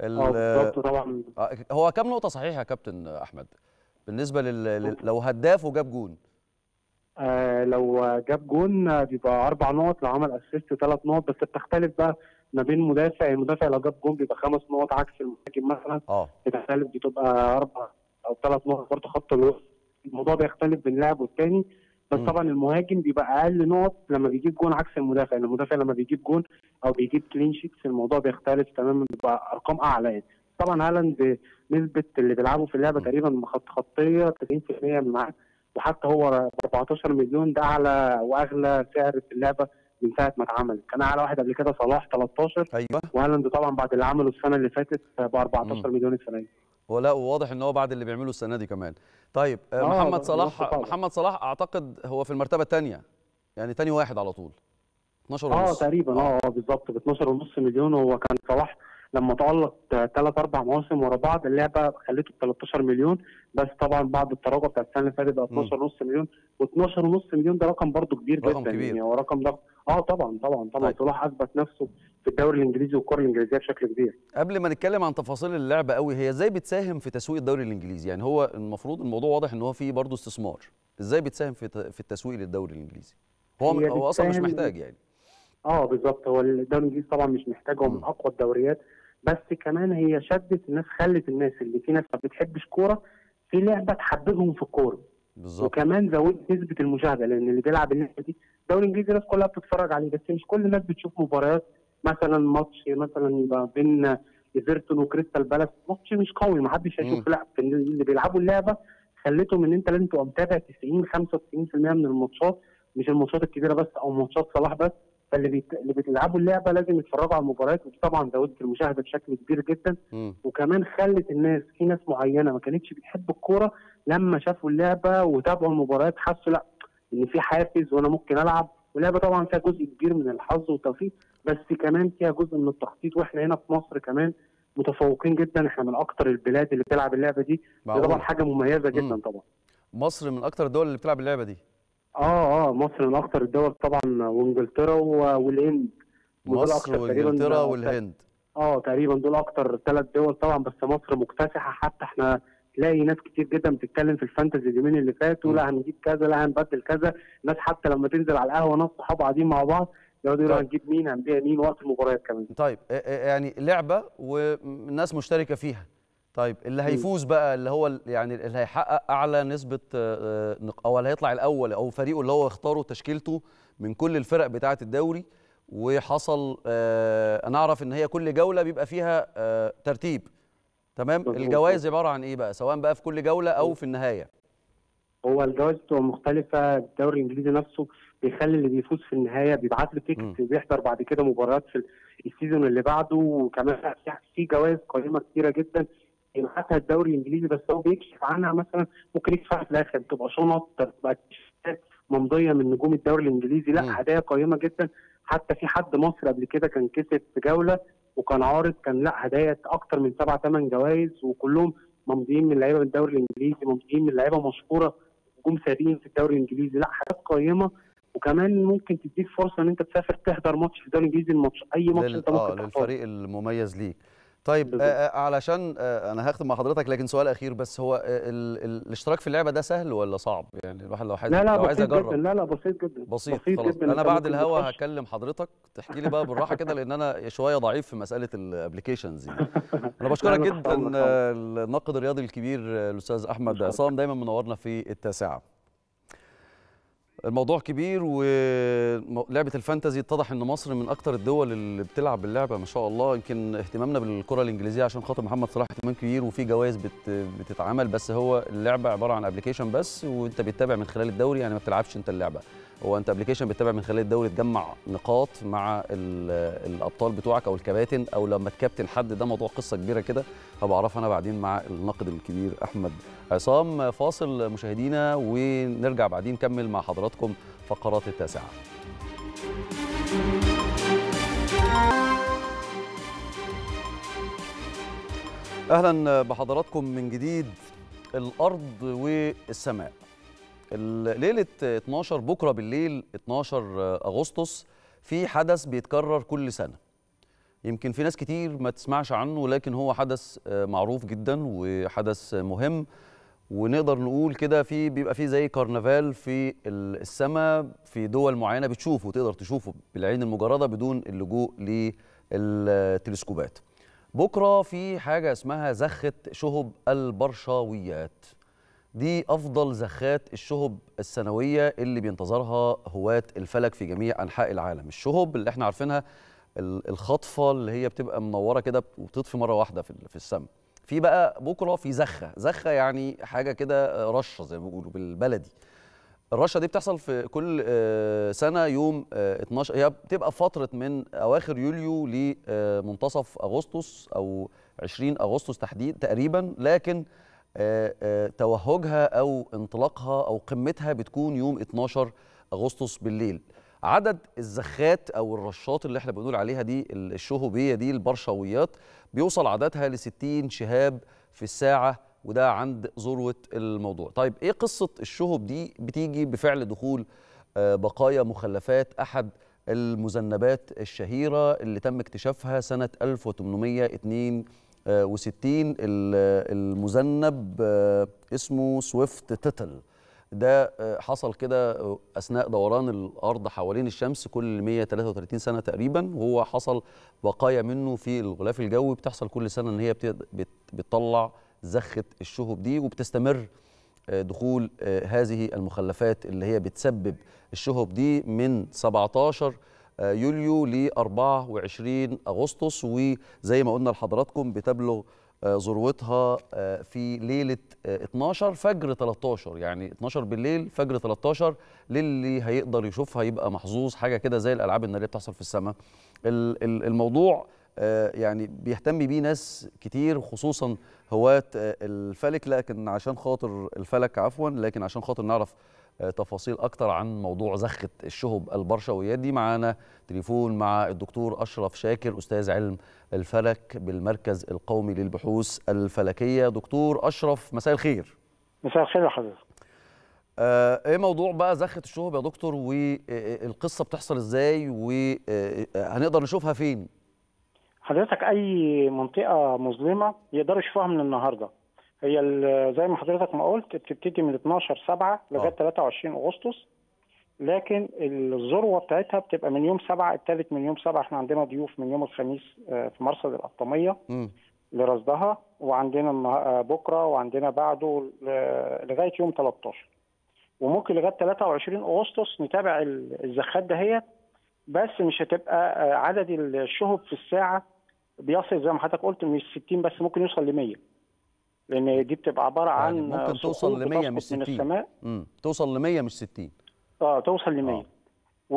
Speaker 8: آه طبعا.
Speaker 1: آه، هو كام نقطة صحيح يا كابتن أحمد؟ بالنسبة لل... لو هداف وجاب جون.
Speaker 8: آه لو جاب جون آه، بيبقى أربع نقط لو عمل أسيست ثلاث نقط بس بتختلف بقى ما بين مدافع المدافع لو جاب جون بيبقى خمس نقط عكس المهاجم مثلا.
Speaker 1: آه.
Speaker 8: بتختلف بتبقى أربع أو ثلاث نقط برضه خط الوسط. الموضوع بيختلف بين لاعب والتاني بس. طبعا المهاجم بيبقى أقل نقط لما بيجيب جون عكس المدافع المدافع لما بيجيب جون أو بيجيب clean sheets الموضوع بيختلف تماما بيبقى أرقام أعلى يعني. طبعا هالاند نسبة اللي بيلعبوا في
Speaker 1: اللعبة.
Speaker 8: تقريبا خطت خطت 90% من معاه وحتى هو ب 14 مليون ده أعلى وأغلى سعر في اللعبة من ساعة ما اتعملت كان أعلى واحد قبل كده صلاح 13
Speaker 1: أيوه.
Speaker 8: وهالاند طبعا بعد اللي عمله السنة اللي فاتت ب 14 مليون السنة دي.
Speaker 1: ولا وواضح إن هو بعد اللي بيعمله السنة دي كمان. طيب آه،
Speaker 8: آه،
Speaker 1: محمد صلاح. محمد صلاح أعتقد هو في المرتبة الثانية يعني ثاني واحد على طول. 12
Speaker 8: آه
Speaker 1: ونص
Speaker 8: تقريبا آه آه بالظبط ب 12 ونص مليون. هو كان صلاح لما تألق ثلاث أربع مواسم ورا بعض اللعبة خلته ب 13 مليون. بس طبعا بعد التراجع بتاع السنة اللي فاتت بقى 12 ونص مليون و12 ونص مليون ده رقم برضه كبير
Speaker 1: رقم
Speaker 8: جدا
Speaker 1: كبير.
Speaker 8: يعني هو رقم ضخم. آه طبعا طبعا طبعا.
Speaker 1: طيب.
Speaker 8: صلاح أثبت نفسه في الدوري الإنجليزي والكرة الإنجليزية بشكل كبير.
Speaker 1: قبل ما نتكلم عن تفاصيل اللعبه قوي هي إزاي بتساهم في تسويق الدوري الإنجليزي؟ يعني هو المفروض الموضوع واضح إن هو فيه برضه استثمار. إزاي بتساهم في في التسويق للدوري الإنجليزي؟ هو هو أصلا مش محتاج يعني.
Speaker 8: آه بالظبط. هو الدوري الإنجليزي طبعا مش محتاج هو. من أقوى الدوريات. بس كمان هي شدت الناس خلت الناس اللي في ناس ما بتحبش كورة في لعبة تحببهم في الكورة.
Speaker 1: بالظبط.
Speaker 8: وكمان زودت نسبة المشاهدة لأن اللي بيلعب اللعبة دي الدوري الإنجليزي الناس كلها بتتفرج عليه بس مش كل الناس بتشوف مباريات مثلا ماتش مثلا بين ايفرتون وكريستال بالاس ماتش مش قوي ما حدش هيشوف لا اللي بيلعبوا اللعبة خليتهم إن أنت لازم تبقى متابع 90 95% من الماتشات مش الماتشات الكبيرة بس أو ماتشات صلاح بس فاللي بيت... اللي بيلعبوا اللعبة لازم يتفرجوا على المباريات ودي طبعا زودت المشاهدة بشكل كبير جدا.
Speaker 1: مم.
Speaker 8: وكمان خلت الناس في ناس معينة ما كانتش بتحب الكورة لما شافوا اللعبة وتابعوا المباريات حسوا لأ إن في حافز وأنا ممكن ألعب. واللعبة طبعا فيها جزء كبير من الحظ والتوفيق بس كمان فيها جزء من التخطيط. وإحنا هنا في مصر كمان متفوقين جدا إحنا من أكتر البلاد اللي بتلعب اللعبة دي. دي طبعا حاجة مميزة جدا
Speaker 1: مم.
Speaker 8: طبعا.
Speaker 1: مصر من أكتر الدول اللي بتلعب اللعبة دي.
Speaker 8: آه آه مصر من أكتر الدول طبعا وإنجلترا والهند.
Speaker 1: مصر وإنجلترا
Speaker 8: ده-
Speaker 1: والهند.
Speaker 8: آه تقريبا دول أكتر ثلاث دول طبعا بس مصر مكتسحة حتى. إحنا تلاقي ناس كتير جدا بتتكلم في الفانتزي اليومين اللي فاتوا. لا هنجيب كذا لا هنبدل كذا. الناس حتى لما تنزل على القهوة ناس صحاب قاعدين مع بعض يقعدوا يقولوا
Speaker 1: طيب.
Speaker 8: هنجيب مين هنبيع مين وقت المباريات كمان.
Speaker 1: طيب آه، آه، يعني لعبة والناس مشتركة فيها. طيب اللي هيفوز بقى اللي هو يعني اللي هيحقق أعلى نسبة آه، آه، أو اللي هيطلع الأول أو فريقه اللي هو يختاره تشكيلته من كل الفرق بتاعة الدوري وحصل آه، أنا أعرف إن هي كل جولة بيبقى فيها ترتيب تمام. الجوائز عبارة عن إيه بقى؟ سواء بقى في كل جولة أو في النهاية.
Speaker 8: هو الجوائز بتبقى مختلفة الدوري الإنجليزي نفسه بيخلي اللي بيفوز في النهاية بيبعت له. ticket بيحضر بعد كده مباريات في ال season اللي بعده وكمان في- في جوائز قيمة كتيرة جدا. يبعتها الدوري الإنجليزي بس هو بيكشف عنها مثلا ممكن يكشفها في الآخر تبقى شنط تبقى تيشيرتات ممضية من نجوم الدوري
Speaker 1: الإنجليزي.
Speaker 8: لا هدايا قيمة جدا. حتى في حد مصري قبل كده كان كسب في جولة وكان عارض كان لا هدايا أكتر من سبع ثمان جوائز وكلهم ممضيين من لعيبة من الدوري الإنجليزي ممضيين من لعيبة مشهورة نجوم سابقين في الدوري الإنجليزي. لا حاجات قيمة. وكمان ممكن تديك فرصة إن أنت تسافر تحضر ماتش في الدوري الإنجليزي الماتش أي ماتش
Speaker 1: لل... أنت
Speaker 8: ممكن تختاره
Speaker 1: للفريق المميز ليك. طيب آه. آه، علشان آه أنا هختم مع حضرتك لكن سؤال أخير بس هو ال... ال... الاشتراك في اللعبة ده سهل ولا صعب يعني الواحد لو عايز
Speaker 8: لا لا
Speaker 1: لو عايز
Speaker 8: بسيط
Speaker 1: اجرب
Speaker 8: لا لا بسيط جدا
Speaker 1: بسيط, خلاص
Speaker 8: جدا أنا
Speaker 1: بعد الهوا. هكلم حضرتك تحكي لي بقى بالراحة كده لأن أنا شوية ضعيف في مسألة ال applications يعني أنا بشكرك جدا آه، الناقد الرياضي الكبير آه، الأستاذ
Speaker 8: أحمد.
Speaker 1: عصام دايما منورنا في التاسعة الموضوع كبير ولعبة ال fantasy اتضح إن مصر من أكتر الدول اللي بتلعب باللعبة ما شاء الله. يمكن اهتمامنا بالكرة الإنجليزية عشان خاطر محمد صلاح اهتمام كبير وفي جوائز بت بتتعمل بس هو اللعبة عبارة عن application بس وأنت بتتابع من خلال الدوري يعني ما بتلعبش أنت اللعبة. هو انت application بتتابع من خلال الدوري تجمع نقاط مع ال- الأبطال بتوعك أو الكباتن أو لما تكابتن حد ده موضوع قصة كبيرة كده هبقى أنا بعدين مع الناقد الكبير أحمد عصام. فاصل مشاهدينا ونرجع بعدين نكمل مع حضراتكم فقرات التاسعة. أهلا بحضراتكم من جديد الأرض والسماء. ال- ليلة 12 بكرة بالليل 12 أغسطس في حدث بيتكرر كل سنة. يمكن في ناس كتير ما تسمعش عنه لكن هو حدث معروف جدا وحدث مهم. ونقدر نقول كده في بيبقى في زي كرنفال في السماء في دول معينة بتشوفه تقدر تشوفه بالعين المجردة بدون اللجوء للتلسكوبات. بكرة في حاجة اسمها زخة شهب البرشاويات. دي أفضل زخات الشهب السنوية اللي بينتظرها هواة الفلك في جميع أنحاء العالم. الشهب اللي إحنا عارفينها ال- الخطفة اللي هي بتبقى منورة كده وبتطفي مرة واحدة في في السماء في بقى بكرة في زخة. زخة يعني حاجة كده رشة زي ما بيقولوا بالبلدي. الرشة دي بتحصل في كل آه، سنة يوم آه، 12 هي بتبقى فترة من أواخر يوليو لمنتصف أغسطس أو 20 أغسطس تحديد تقريبا. لكن آه، آه، توهجها أو انطلاقها أو قمتها بتكون يوم 12 أغسطس بالليل. عدد الزخات أو الرشات اللي إحنا بنقول عليها دي الشهوبية دي البرشويات بيوصل عددها ل 60 شهاب في الساعة وده عند ذروة الموضوع. طيب إيه قصة الشهب دي بتيجي بفعل دخول آه، بقايا مخلفات أحد المذنبات الشهيرة اللي تم اكتشافها سنة 1862 ال- المذنب آه، اسمه Swift-Tuttle. ده آه، حصل كده آه، أثناء دوران الأرض حوالين الشمس كل 133 سنة تقريبا. وهو حصل بقايا منه في الغلاف الجوي. بتحصل كل سنة إن هي بت- بت- بتطلع زخة الشهب دي وبتستمر آه، دخول آه، هذه المخلفات اللي هي بتسبب الشهب دي من 17 آه، يوليو ل 24 أغسطس وزي ما قلنا لحضراتكم بتبلغ آه، ذروتها آه، في ليلة آه، 12 فجر 13 يعني 12 بالليل فجر 13 للي هيقدر يشوفها يبقى محظوظ حاجة كده زي الألعاب النارية بتحصل في السماء. ال- ال- الموضوع آه، يعني بيهتم بيه ناس كتير خصوصا هواة آه، الفلك لكن عشان خاطر الفلك عفوا لكن عشان خاطر نعرف آه، تفاصيل أكتر عن موضوع زخة الشهب البرشويات دي معانا تليفون مع الدكتور أشرف شاكر أستاذ علم الفلك بالمركز القومي للبحوث الفلكية. دكتور أشرف مساء الخير.
Speaker 9: مساء الخير يا حضرتك.
Speaker 1: آه، إيه موضوع بقى زخة الشهب يا دكتور؟ والقصة بتحصل إزاي؟ وهنقدر نشوفها فين؟
Speaker 9: حضرتك أي منطقة مظلمة يقدروا يشوفوها من النهارده. هي زي ما حضرتك ما قلت بتبتدي من 12 7 لغاية
Speaker 1: آه.
Speaker 9: 23 أغسطس. لكن الذروة بتاعتها بتبقى من يوم 7 الثالث من يوم 7 إحنا عندنا ضيوف من يوم الخميس آه، في مرصد
Speaker 1: القطامية.
Speaker 9: لرصدها. وعندنا آه، بكرة وعندنا بعده لغاية يوم 13 وممكن لغاية 23 أغسطس نتابع ال- الزخات دهيت بس مش هتبقى آه، عدد الشهب في الساعة بيصل زي ما حضرتك قلت مش 60 بس ممكن يوصل ل 100 لأن دي بتبقى عبارة عن
Speaker 1: يعني ممكن توصل ل 100 مش
Speaker 9: بتسقط من
Speaker 1: 60
Speaker 9: السماء.
Speaker 1: مم. توصل ل 100 مش 60
Speaker 9: آه توصل ل 100
Speaker 1: آه.
Speaker 9: و...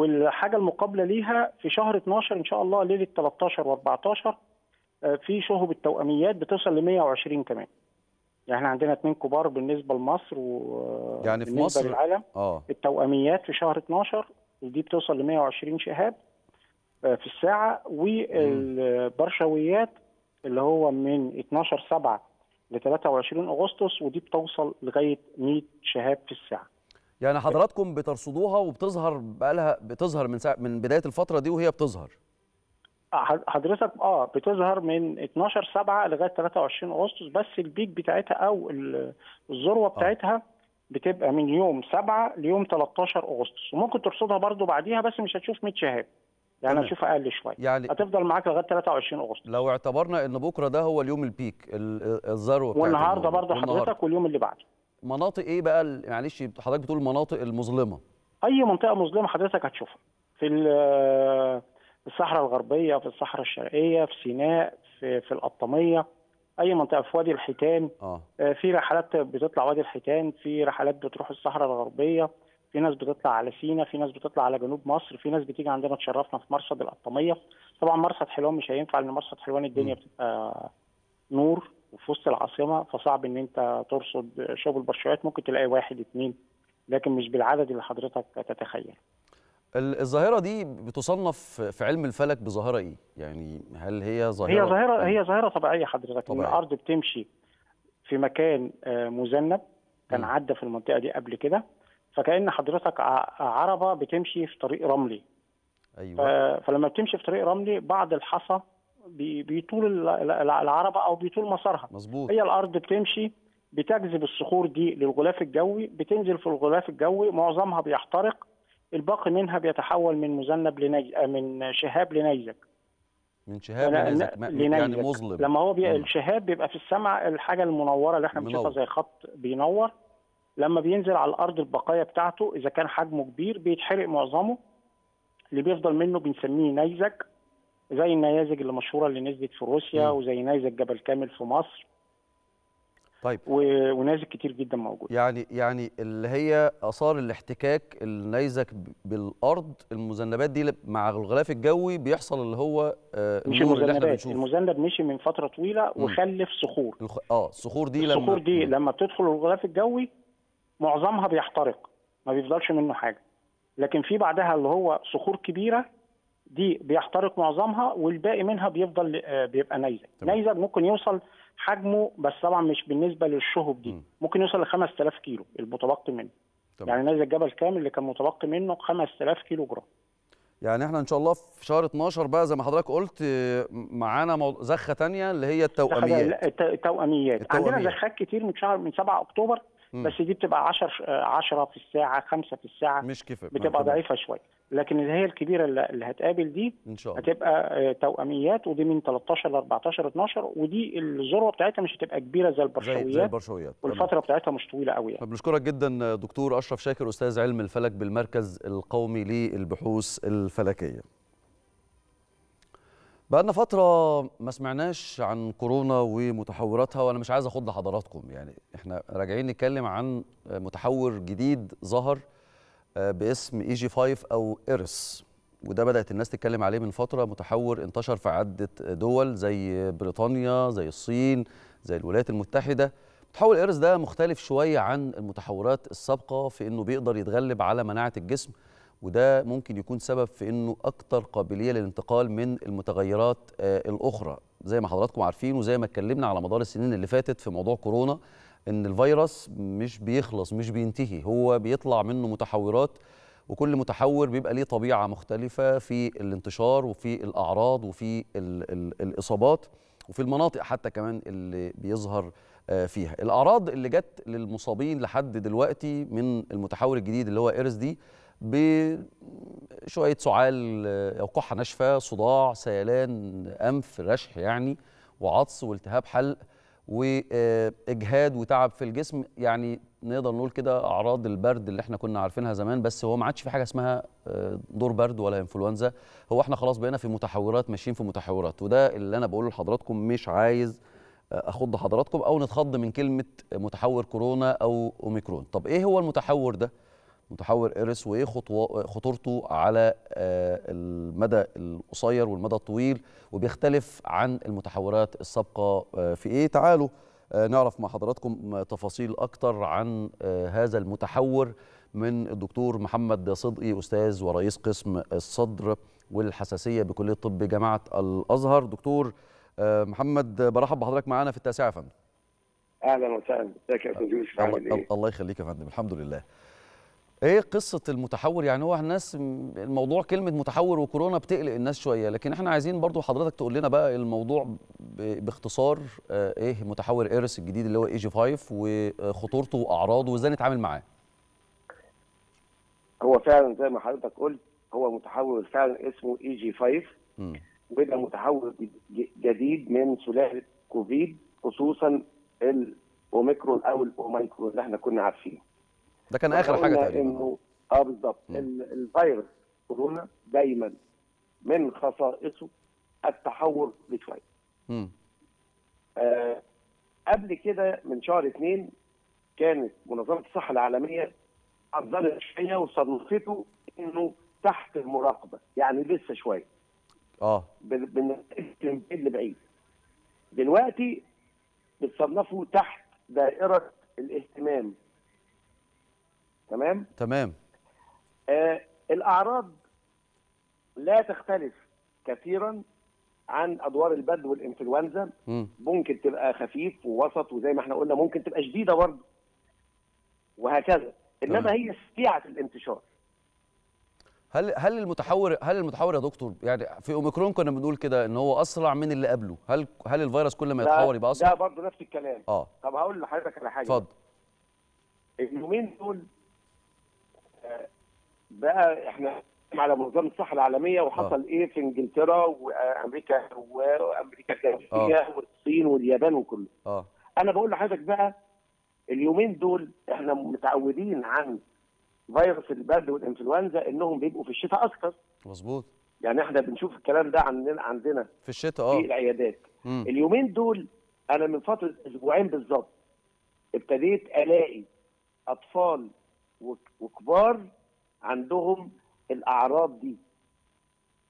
Speaker 9: والحاجة المقابلة ليها في شهر 12 إن شاء الله ليلة 13 و14 في شهب التوأميات بتوصل ل 120 كمان. يعني إحنا عندنا اثنين كبار بالنسبة لمصر و
Speaker 1: يعني في مصر-
Speaker 9: للعالم.
Speaker 1: آه.
Speaker 9: التوأميات في شهر 12 دي بتوصل ل 120 شهاب آه، في الساعة والبرشويات اللي هو من 12 7 ل 23 أغسطس ودي بتوصل لغاية 100 شهاب في الساعة.
Speaker 1: يعني حضراتكم بترصدوها وبتظهر بقالها بتظهر من ساعة من بداية الفترة دي وهي بتظهر.
Speaker 9: حضرتك آه بتظهر من 12 7 لغاية 23 أغسطس بس البيك بتاعتها أو ال- الذروة بتاعتها بتبقى من يوم 7 ليوم 13 أغسطس. وممكن ترصدها برضو بعديها بس مش هتشوف 100 شهاب. يعني
Speaker 1: تمام.
Speaker 9: هتشوف أقل شوية.
Speaker 1: يعني
Speaker 9: هتفضل معاك لغاية 23 أغسطس.
Speaker 1: لو اعتبرنا إن بكرة ده هو اليوم البيك ال- الذروة
Speaker 9: والنهاردة
Speaker 1: والنهاردة.
Speaker 9: حضرتك واليوم اللي بعده.
Speaker 1: مناطق إيه بقى معلش حضرتك بتقول المناطق المظلمة.
Speaker 9: أي منطقة مظلمة حضرتك هتشوفها. في ال- في الصحراء الغربية في الصحراء الشرقية في سيناء في في القطاميه أي منطقة في وادي الحيتان.
Speaker 1: آه.
Speaker 9: آه، في رحلات بتطلع وادي الحيتان في رحلات بتروح الصحراء الغربية. في ناس بتطلع على سينا في ناس بتطلع على جنوب مصر في ناس بتيجي عندنا تشرفنا في مرصد القطاميه طبعا مرصد حلوان مش هينفع لأن مرصد حلوان الدنيا بتبقى نور وفي وسط العاصمة فصعب إن أنت ترصد شوب البرشوات. ممكن تلاقي واحد اتنين لكن مش بالعدد اللي حضرتك تتخيل
Speaker 1: ال- الظاهرة دي بتصنف في علم الفلك بظاهرة إيه؟ يعني هل هي ظاهرة؟
Speaker 9: هي ظاهرة هي ظاهرة طبيعية حضرتك. ان
Speaker 1: طبيعية.
Speaker 9: الأرض بتمشي في مكان آه، مذنب كان. عدى في المنطقة دي قبل كده. فكأن حضرتك عربة بتمشي في طريق رملي.
Speaker 1: أيوه.
Speaker 9: فلما بتمشي في طريق رملي بعض الحصى بي- بيطول ال- ال- العربة أو بيطول مسارها.
Speaker 1: مظبوط.
Speaker 9: هي الأرض بتمشي بتجذب الصخور دي للغلاف الجوي بتنزل في الغلاف الجوي معظمها بيحترق الباقي منها بيتحول من مذنب لني... آه، من شهاب لنيزك
Speaker 1: من شهاب لنيزك
Speaker 9: لنيزك.
Speaker 1: يعني مظلم.
Speaker 9: لما هو بي... الشهاب بيبقى في السماء الحاجة المنورة اللي إحنا بنشوفها. زي خط بينور. لما بينزل على الأرض البقايا بتاعته إذا كان حجمه كبير بيتحرق معظمه اللي بيفضل منه بنسميه نيزك زي النيازك اللي مشهورة اللي نزلت في روسيا
Speaker 1: مم.
Speaker 9: وزي نيزك جبل كامل في مصر
Speaker 1: طيب
Speaker 9: و... ونيازك كتير جدا موجود
Speaker 1: يعني يعني اللي هي آثار الاحتكاك النيزك بالأرض المذنبات دي مع الغلاف الجوي بيحصل اللي هو آه
Speaker 9: مش المذنبات المذنب مشي من فترة
Speaker 1: طويلة.
Speaker 9: وخلف صخور
Speaker 1: الخ... آه الصخور دي لما
Speaker 9: الصخور دي. لما بتدخل الغلاف الجوي معظمها بيحترق ما بيفضلش منه حاجة لكن في بعدها اللي هو صخور كبيرة دي بيحترق معظمها والباقي منها بيفضل آه، بيبقى نيزك. نيزك ممكن يوصل حجمه بس طبعا مش بالنسبة للشهب دي
Speaker 1: مم.
Speaker 9: ممكن يوصل ل 5000 كيلو المتبقي منه
Speaker 1: تمام.
Speaker 9: يعني نيزك جبل كامل اللي كان متبقي منه 5000 كيلو جرام
Speaker 1: يعني إحنا ان شاء الله في شهر 12 بقى زي ما حضرتك قلت آه، معانا. زخة تانية اللي هي التوأميات
Speaker 9: التوأميات
Speaker 1: التوأميات.
Speaker 9: عندنا زخات كتير من شهر من 7
Speaker 1: أكتوبر
Speaker 9: بس دي بتبقى 10 10 في الساعة 5 في الساعة.
Speaker 1: مش كفاية.
Speaker 9: بتبقى. ضعيفة شوية. لكن اللي هي الكبيرة اللي هتقابل دي
Speaker 1: إن شاء الله.
Speaker 9: هتبقى آه، توأميات ودي من 13 ل 14 12 ودي الذروة بتاعتها مش هتبقى كبيرة زي
Speaker 1: زي زي
Speaker 9: البرشويات.
Speaker 1: البرشويات.
Speaker 9: والفترة بتاعتها مش طويلة قوي يعني.
Speaker 1: بنشكرك جدا دكتور أشرف شاكر أستاذ علم الفلك بالمركز القومي للبحوث الفلكية. بقالنا فترة ما سمعناش عن كورونا ومتحوراتها وأنا مش عايز أخض حضراتكم يعني إحنا راجعين نتكلم عن متحور جديد ظهر آه، باسم اي جي 5 أو إيرس وده بدأت الناس تتكلم عليه من فترة. متحور انتشر في عدة دول زي بريطانيا زي الصين زي الولايات المتحدة. متحور إيرس ده مختلف شوية عن المتحورات السابقة في إنه بيقدر يتغلب على مناعة الجسم. وده ممكن يكون سبب في إنه أكتر قابلية للانتقال من المتغيرات آه، الأخرى. زي ما حضراتكم عارفين وزي ما اتكلمنا على مدار السنين اللي فاتت في موضوع كورونا إن الفيروس مش بيخلص مش بينتهي. هو بيطلع منه متحورات وكل متحور بيبقى ليه طبيعة مختلفة في الانتشار وفي الأعراض وفي ال ال الإصابات وفي المناطق حتى كمان اللي بيظهر آه، فيها. الأعراض اللي جت للمصابين لحد دلوقتي من المتحور الجديد اللي هو ايرس دي بشوية سعال آه، أو كحه ناشفة صداع سيلان أنف رشح يعني وعطس والتهاب حلق واجهاد وتعب في الجسم. يعني نقدر نقول كده أعراض البرد اللي إحنا كنا عارفينها زمان بس هو ما عادش في حاجة اسمها آه، دور برد ولا إنفلونزا. هو إحنا خلاص بقينا في متحورات ماشيين في متحورات. وده اللي أنا بقوله لحضراتكم مش عايز آه، أخض حضراتكم أو نتخض من كلمة متحور كورونا أو أوميكرون. طب إيه هو المتحور ده؟ متحور ايرس وإيه خطو- خطورته على آه، المدى القصير والمدى الطويل وبيختلف عن المتحورات السابقة آه، في إيه. تعالوا آه، نعرف مع حضراتكم تفاصيل أكتر عن هذا المتحور من الدكتور محمد صدقي أستاذ ورئيس قسم الصدر والحساسية بكلية طب جامعة الأزهر. دكتور محمد برحب بحضرتك معانا في التاسعة يا فندم.
Speaker 10: أهلا وسهلا. إزيك يا أستاذ يوسف؟ عامل
Speaker 1: الله
Speaker 10: إيه؟
Speaker 1: الله يخليك يا فندم الحمد لله. إيه قصة المتحور؟ يعني هو الناس الموضوع كلمة متحور وكورونا بتقلق الناس شوية لكن إحنا عايزين برضو حضرتك تقول لنا بقى الموضوع باختصار آه، إيه متحور إيرس الجديد اللي هو اي جي 5 وخطورته وأعراضه وإزاي نتعامل معاه؟
Speaker 10: هو فعلا زي ما حضرتك قلت هو متحول فعلا اسمه EG.5
Speaker 1: مم.
Speaker 10: وده متحول ج- جديد من سلاله كوفيد خصوصا الاوميكرون أو الأوميكرون اللي إحنا كنا عارفينه.
Speaker 1: ده كان آخر
Speaker 10: حاجة
Speaker 1: تقريبا.
Speaker 10: انه آه بالظبط ال- الفيروس كورونا دايما من خصائصه التحور بشويه. آه قبل كده من شهر اثنين كانت منظمة الصحة العالمية حذرت شوية وصنفته إنه تحت المراقبة يعني لسه شوية. آه. بعيد لبعيد. دلوقتي بتصنفوا تحت دائرة الاهتمام. تمام؟
Speaker 1: تمام.
Speaker 10: آه الأعراض لا تختلف كثيرا عن أدوار البرد والإنفلونزا.
Speaker 1: مم.
Speaker 10: ممكن تبقى خفيف ووسط وزي ما إحنا قلنا ممكن تبقى شديدة برضه. وهكذا.
Speaker 1: إنما.
Speaker 10: هي سريعه الانتشار.
Speaker 1: هل هل المتحور هل المتحور يا دكتور؟ يعني في أوميكرون كنا بنقول كده إن هو أسرع من اللي قبله. هل هل الفيروس كل ما يتحور يبقى
Speaker 10: ده
Speaker 1: اسرع
Speaker 10: برضه نفس الكلام.
Speaker 1: آه.
Speaker 10: طب هقول لحضرتك على حاجة.
Speaker 1: اتفضل.
Speaker 10: اليومين دول بقى إحنا على منظمه الصحة العالمية وحصل إيه في انجلترا وامريكا وامريكا الجنوبية والصين واليابان وكله.
Speaker 1: آه.
Speaker 10: أنا بقول لحضرتك بقى اليومين دول إحنا متعودين عن فيروس البرد والإنفلونزا إنهم بيبقوا في الشتاء أكتر.
Speaker 1: مظبوط.
Speaker 10: يعني إحنا بنشوف الكلام ده عندنا عندنا
Speaker 1: في الشتاء
Speaker 10: في
Speaker 1: آه
Speaker 10: العيادات.
Speaker 1: مم.
Speaker 10: اليومين دول أنا من فترة أسبوعين بالظبط ابتديت ألاقي أطفال وك- وكبار عندهم الأعراض دي.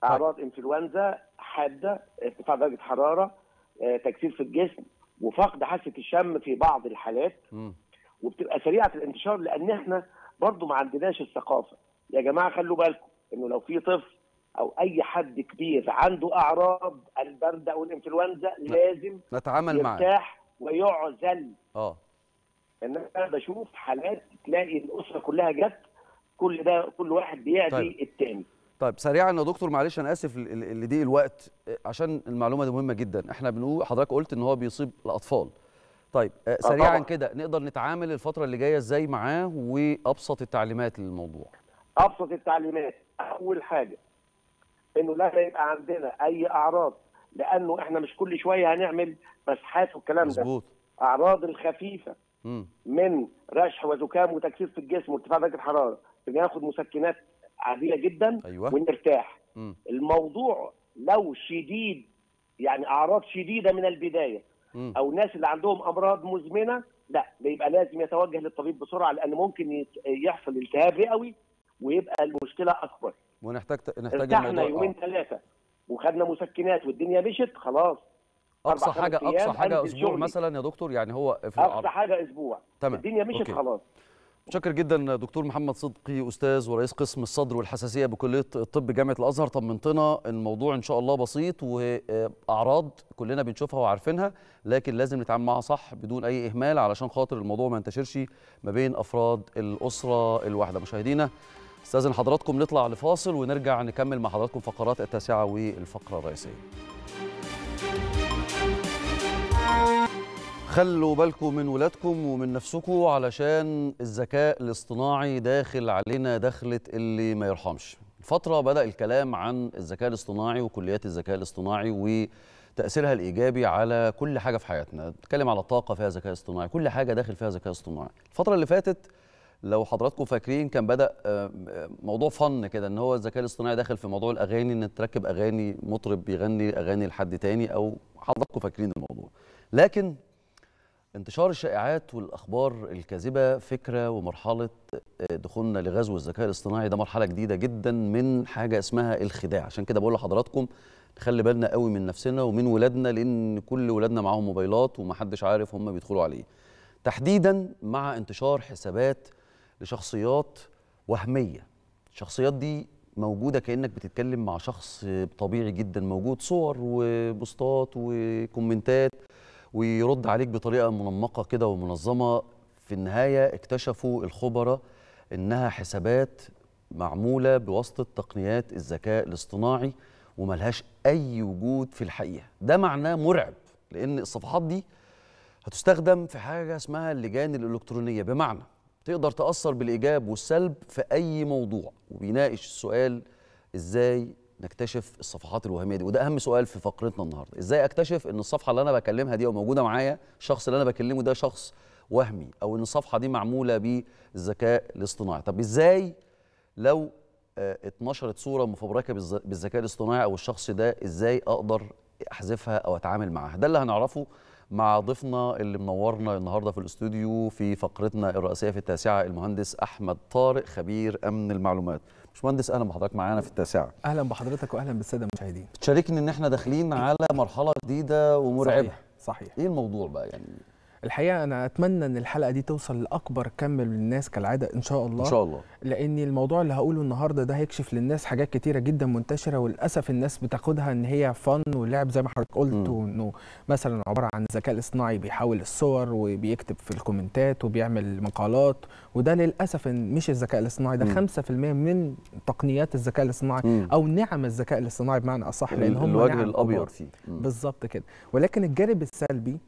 Speaker 10: أعراض إنفلونزا حادة ارتفاع درجة حرارة آه، تكسير في الجسم وفقد حاسة الشم في بعض الحالات.
Speaker 1: مم.
Speaker 10: وبتبقى سريعة الانتشار لأن إحنا برضو ما عندناش الثقافة. يا جماعة خلوا بالكم إنه لو في طفل أو أي حد كبير عنده أعراض البرد أو الإنفلونزا لازم
Speaker 1: نتعامل معاه.
Speaker 10: يرتاح ويعزل.
Speaker 1: آه.
Speaker 10: ان أنا بشوف حالات تلاقي الأسرة كلها جت كل ده كل واحد بيعدي
Speaker 1: طيب.
Speaker 10: التاني.
Speaker 1: طيب سريعا يا دكتور معلش أنا آسف لضيق الوقت آه، عشان المعلومة دي مهمة جدا. إحنا بنقول حضرتك قلت إن هو بيصيب الأطفال. طيب آه، سريعا
Speaker 10: طبعاً.
Speaker 1: كده نقدر نتعامل الفترة اللي جاية إزاي معاه وأبسط التعليمات للموضوع؟
Speaker 10: أبسط التعليمات أول حاجة إنه لا يبقى عندنا أي أعراض لأنه إحنا مش كل شوية هنعمل مسحات والكلام ده.
Speaker 1: مظبوط.
Speaker 10: أعراض الخفيفة
Speaker 1: مم.
Speaker 10: من رشح وزكام وتكسير في الجسم وارتفاع درجة الحرارة. بناخد مسكنات عادية جدا
Speaker 1: أيوة.
Speaker 10: ونرتاح
Speaker 1: مم.
Speaker 10: الموضوع لو شديد يعني أعراض شديدة من البداية
Speaker 1: مم.
Speaker 10: أو ناس اللي عندهم أمراض مزمنة لا بيبقى لازم يتوجه للطبيب بسرعة لأن ممكن يحصل التهاب رئوي ويبقى المشكلة أكبر
Speaker 1: ونحتاج نحتاج الموضوع
Speaker 10: يومين
Speaker 1: آه.
Speaker 10: ثلاثة وخدنا مسكنات والدنيا مشت خلاص
Speaker 1: أقصى حاجة
Speaker 10: أقصى
Speaker 1: حاجة
Speaker 10: أسبوع.
Speaker 1: مثلا يا دكتور يعني هو في أقصى.
Speaker 10: حاجة أسبوع
Speaker 1: تمام.
Speaker 10: الدنيا مشت
Speaker 1: أوكي.
Speaker 10: خلاص
Speaker 1: متشكر جدا دكتور محمد صدقي أستاذ ورئيس قسم الصدر والحساسية بكلية الطب جامعة الأزهر. طمنتنا الموضوع إن شاء الله بسيط وأعراض كلنا بنشوفها وعارفينها لكن لازم نتعامل معاها صح بدون أي إهمال علشان خاطر الموضوع ما ينتشرش ما بين أفراد الأسرة الواحدة. مشاهدينا أستاذن حضراتكم نطلع لفاصل ونرجع نكمل مع حضراتكم فقرات التاسعة والفقرة الرئيسية. خلوا بالكم من ولادكم ومن نفسكم علشان الذكاء الاصطناعي داخل علينا دخلة اللي ما يرحمش. فترة بدأ الكلام عن الذكاء الاصطناعي وكليات الذكاء الاصطناعي وتأثيرها الإيجابي على كل حاجة في حياتنا. نتكلم على الطاقة فيها ذكاء اصطناعي كل حاجة داخل فيها ذكاء اصطناعي. الفترة اللي فاتت لو حضراتكم فاكرين كان بدأ آه، آه، موضوع فن كده إن هو الذكاء الاصطناعي داخل في موضوع الأغاني إن تركب أغاني مطرب بيغني أغاني لحد تاني أو حضراتكم فاكرين الموضوع. لكن انتشار الشائعات والأخبار الكاذبة فكرة ومرحلة آه، دخولنا لغزو الذكاء الاصطناعي. ده مرحلة جديدة جدا من حاجة اسمها الخداع. عشان كده بقول لحضراتكم نخلي بالنا قوي من نفسنا ومن ولادنا لأن كل ولادنا معاهم موبايلات ومحدش عارف هم بيدخلوا عليه تحديدا مع انتشار حسابات لشخصيات وهمية. الشخصيات دي موجودة كأنك بتتكلم مع شخص طبيعي جدا موجود صور وبوستات وكومنتات. ويرد عليك بطريقة منمقة كده ومنظمة. في النهاية اكتشفوا الخبراء إنها حسابات معمولة بواسطة تقنيات الذكاء الاصطناعي وملهاش أي وجود في الحقيقة. ده معناه مرعب لأن الصفحات دي هتستخدم في حاجة اسمها اللجان الإلكترونية. بمعنى تقدر تأثر بالإيجاب والسلب في أي موضوع وبيناقش السؤال إزاي نكتشف الصفحات الوهمية دي. وده أهم سؤال في فقرتنا النهارده. إزاي أكتشف إن الصفحة اللي أنا بكلمها دي وموجوده معايا الشخص اللي أنا بكلمه ده شخص وهمي أو إن الصفحة دي معمولة بالذكاء الاصطناعي؟ طب إزاي لو آه، اتنشرت صورة مفبركة بالذكاء الاصطناعي أو الشخص ده إزاي أقدر أحذفها أو أتعامل معاها؟ ده اللي هنعرفه مع ضيفنا اللي منورنا النهارده في الاستوديو في فقرتنا الرئيسية في التاسعة المهندس أحمد طارق خبير أمن المعلومات. باشمهندس أهلا بحضرتك معانا في التاسعة.
Speaker 11: أهلا بحضرتك واهلا بالسادة المشاهدين.
Speaker 1: تشاركني إن إحنا داخلين على مرحلة جديدة ومرعبة.
Speaker 11: صحيح صحيح.
Speaker 1: إيه الموضوع بقى يعني؟
Speaker 11: الحقيقة أنا أتمنى إن الحلقة دي توصل لأكبر كم من الناس كالعادة إن شاء الله
Speaker 1: إن شاء الله
Speaker 11: لأن الموضوع اللي هقوله النهارده ده هيكشف للناس حاجات كتيرة جدا منتشرة وللأسف الناس بتاخدها إن هي فن ولعب زي ما حضرتك قلت وإنه مثلا عبارة عن الذكاء الاصطناعي بيحول الصور وبيكتب في الكومنتات وبيعمل مقالات وده للأسف إن مش الذكاء الاصطناعي ده
Speaker 1: مم.
Speaker 11: 5% من تقنيات الذكاء الاصطناعي
Speaker 1: مم.
Speaker 11: أو نعم الذكاء الاصطناعي بمعنى أصح
Speaker 1: لأن
Speaker 11: هم
Speaker 1: الوجه
Speaker 11: نعم الأبيض.
Speaker 1: فيه.
Speaker 11: بالظبط كده ولكن الجانب السلبي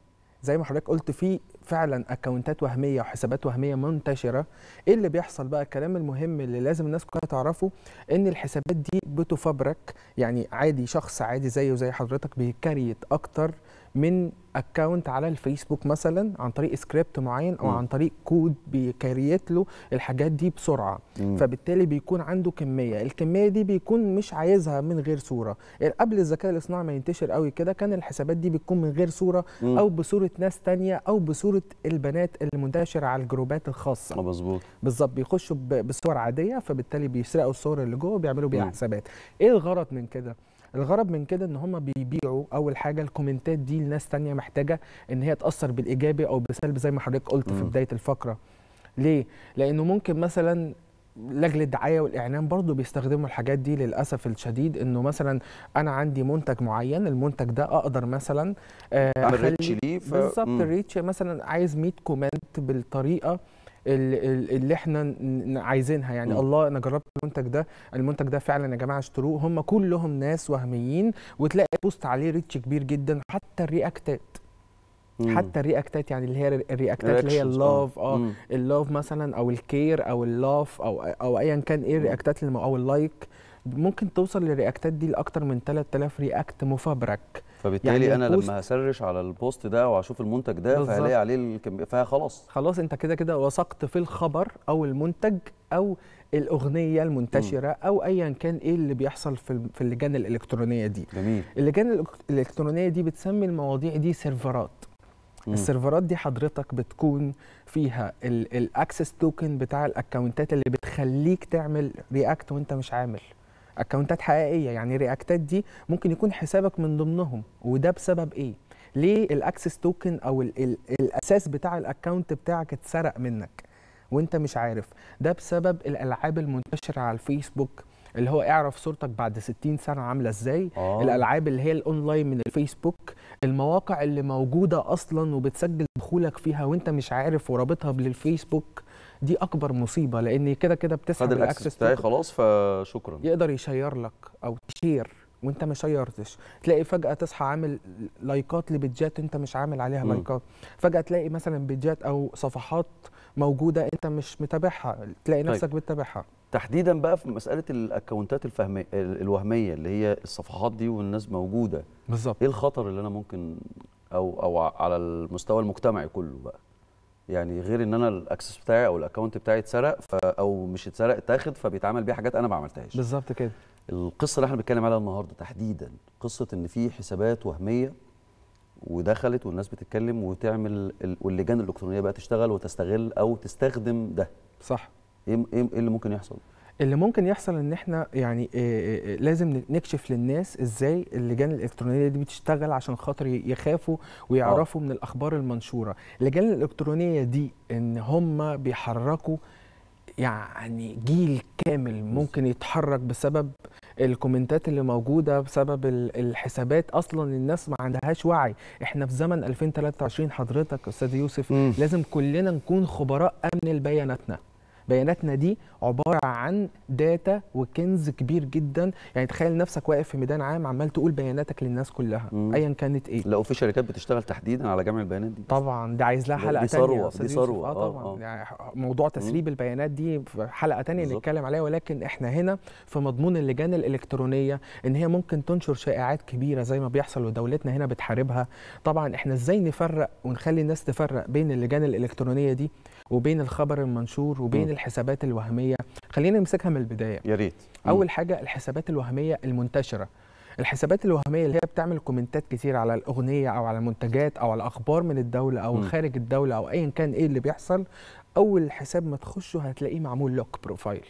Speaker 11: زي ما حضرتك قلت في فعلا اكونتات وهمية وحسابات وهمية منتشرة. إيه اللي بيحصل بقى؟ الكلام المهم اللي لازم الناس كلها تعرفه إن الحسابات دي بتفبرك. يعني عادي شخص عادي زيه وزي حضرتك بيكريت أكتر. من account على الفيسبوك مثلا عن طريق سكريبت معين أو
Speaker 1: مم.
Speaker 11: عن طريق code بي create له الحاجات دي بسرعة
Speaker 1: مم.
Speaker 11: فبالتالي بيكون عنده كمية الكمية دي بيكون مش عايزها من غير صورة قبل الذكاء الاصطناعي ما ينتشر قوي كده كان الحسابات دي بتكون من غير صورة
Speaker 1: مم.
Speaker 11: أو بصورة ناس تانية أو بصورة البنات اللي منتشره على الجروبات الخاصة
Speaker 1: آه مظبوط
Speaker 11: بالظبط بيخشوا بصور عادية فبالتالي بيسرقوا الصور اللي جوه وبيعملوا بيها. حسابات إيه الغرض من كده الغرض من كده إن هم بيبيعوا أول حاجة ال comment ات دي لناس تانية محتاجة إن هي تأثر بالإيجابي أو بالسلب زي ما حضرتك قلت في. بداية الفقرة ليه لأنه ممكن مثلا لاجل الدعايه والاعلان برضه بيستخدموا الحاجات دي للأسف الشديد إنه مثلا أنا عندي منتج معين المنتج ده أقدر مثلا آه،
Speaker 1: اعمل
Speaker 11: أخلي-
Speaker 1: reach ليه ف-
Speaker 11: بالظبط.
Speaker 1: ال
Speaker 11: reach مثلا عايز 100 comment بالطريقة ال- ال- اللي إحنا عايزينها يعني
Speaker 1: مم.
Speaker 11: الله أنا جربت المنتج ده المنتج ده فعلا يا جماعة اشتروه هم كلهم ناس وهميين وتلاقي post عليه reach كبير جدا حتى الرياكتات. حتى الرياكتات يعني اللي هي الرياكتات اللي هي
Speaker 1: آه.
Speaker 11: ال love آه
Speaker 1: مم.
Speaker 11: ال love مثلا أو ال care أو ال love أو أو ايا كان إيه ال react ات أو ال like ممكن توصل لل react ات دي لأكتر من 3000 react مفبرك
Speaker 1: فبالتالي
Speaker 11: يعني أنا
Speaker 1: لما ه search على ال post ده واشوف المنتج ده. فهلاقي عليه الكم... فخلاص
Speaker 11: خلاص. أنت كده كده وثقت في الخبر أو المنتج أو الأغنية المنتشرة أو ايا كان إيه اللي بيحصل في في اللجان الإلكترونية دي.
Speaker 1: جميل.
Speaker 11: اللجان الإلكترونية دي بتسمي المواضيع دي server ات.
Speaker 1: مم.
Speaker 11: ال server ات دي حضرتك بتكون فيها ال access token بتاع ال account ات اللي بتخليك تعمل react وأنت مش عامل. account ات حقيقية يعني react ات دي ممكن يكون حسابك من ضمنهم وده بسبب إيه؟ ليه ال access token أو ال ال الأساس بتاع ال account بتاعك اتسرق منك وأنت مش عارف؟ ده بسبب الألعاب المنتشرة على الفيسبوك اللي هو اعرف صورتك بعد 60 سنة عاملة إزاي.
Speaker 1: آه.
Speaker 11: الألعاب اللي هي الاونلاين من الفيسبوك المواقع اللي موجودة أصلا وبتسجل دخولك فيها وأنت مش عارف ورابطها بالفيسبوك دي أكبر مصيبة لأن كده كده بتسحب
Speaker 1: ال access بتاعي خلاص فشكرا.
Speaker 11: يقدر ي share لك أو ت share وأنت ما share تش. تلاقي فجأة تصحى عامل لايكات لبيجات أنت مش عامل عليها
Speaker 1: مم.
Speaker 11: like ات. فجأة تلاقي مثلا page ات أو صفحات موجودة أنت مش متابعها تلاقي
Speaker 1: طيب.
Speaker 11: نفسك بتتابعها.
Speaker 1: تحديدا بقى في مسألة ال account ات الفهميه الوهمية اللي هي الصفحات دي والناس موجودة.
Speaker 11: بالظبط.
Speaker 1: إيه الخطر اللي أنا ممكن أو أو على المستوى المجتمعي كله بقى؟ يعني غير إن أنا ال access بتاعي أو ال account بتاعي اتسرق ف أو مش اتسرق اتاخد فبيتعمل بيه حاجات أنا ما عملتهاش.
Speaker 11: بالظبط كده.
Speaker 1: القصة اللي إحنا بنتكلم عليها النهارده تحديدا قصة إن في حسابات وهمية ودخلت والناس بتتكلم وتعمل ال- واللجان الإلكترونية بقى تشتغل وتستغل أو تستخدم ده.
Speaker 11: صح.
Speaker 1: إيه إيه إيه اللي ممكن يحصل؟
Speaker 11: اللي ممكن يحصل إن إحنا يعني لازم نكشف للناس إزاي اللجان الإلكترونية دي بتشتغل عشان خاطر يخافوا ويعرفوا من الأخبار المنشورة. اللجان الإلكترونية دي إن هم بيحركوا يعني جيل كامل ممكن يتحرك بسبب ال comment ات اللي موجودة بسبب ال- الحسابات. أصلا الناس ما عندهاش وعي. إحنا في زمن 2023 حضرتك أستاذ يوسف
Speaker 1: مم.
Speaker 11: لازم كلنا نكون خبراء أمن لبياناتنا. بياناتنا دي عبارة عن data وكنز كبير جدا. يعني تخيل نفسك واقف في ميدان عام عمال تقول بياناتك للناس كلها. ايا كانت إيه؟
Speaker 1: لا وفي شركات بتشتغل تحديدا على جمع البيانات دي.
Speaker 11: طبعا. ده عايز لها
Speaker 1: دي
Speaker 11: حلقة
Speaker 1: دي
Speaker 11: أستاذ يوسف.
Speaker 1: ثروة.
Speaker 11: آه
Speaker 1: آه،
Speaker 11: طبعا.
Speaker 1: آه.
Speaker 11: يعني موضوع تسريب البيانات دي في حلقة تانية
Speaker 1: بالظبط.
Speaker 11: نتكلم عليها ولكن إحنا هنا في مضمون اللجان الإلكترونية إن هي ممكن تنشر شائعات كبيرة زي ما بيحصل ودولتنا هنا بتحاربها. طبعا إحنا إزاي نفرق ونخلي الناس تفرق بين اللجان الإلكترونية دي؟ وبين الخبر المنشور وبين
Speaker 1: مم.
Speaker 11: الحسابات الوهمية خلينا نمسكها من البداية
Speaker 1: يا ريت.
Speaker 11: أول حاجة الحسابات الوهمية المنتشرة الحسابات الوهمية اللي هي بتعمل كومنتات كتير على الأغنية أو على منتجات أو على أخبار من الدولة أو
Speaker 1: مم.
Speaker 11: خارج الدولة أو ايا كان إيه اللي بيحصل أول حساب ما تخشه هتلاقيه معمول لوك بروفايل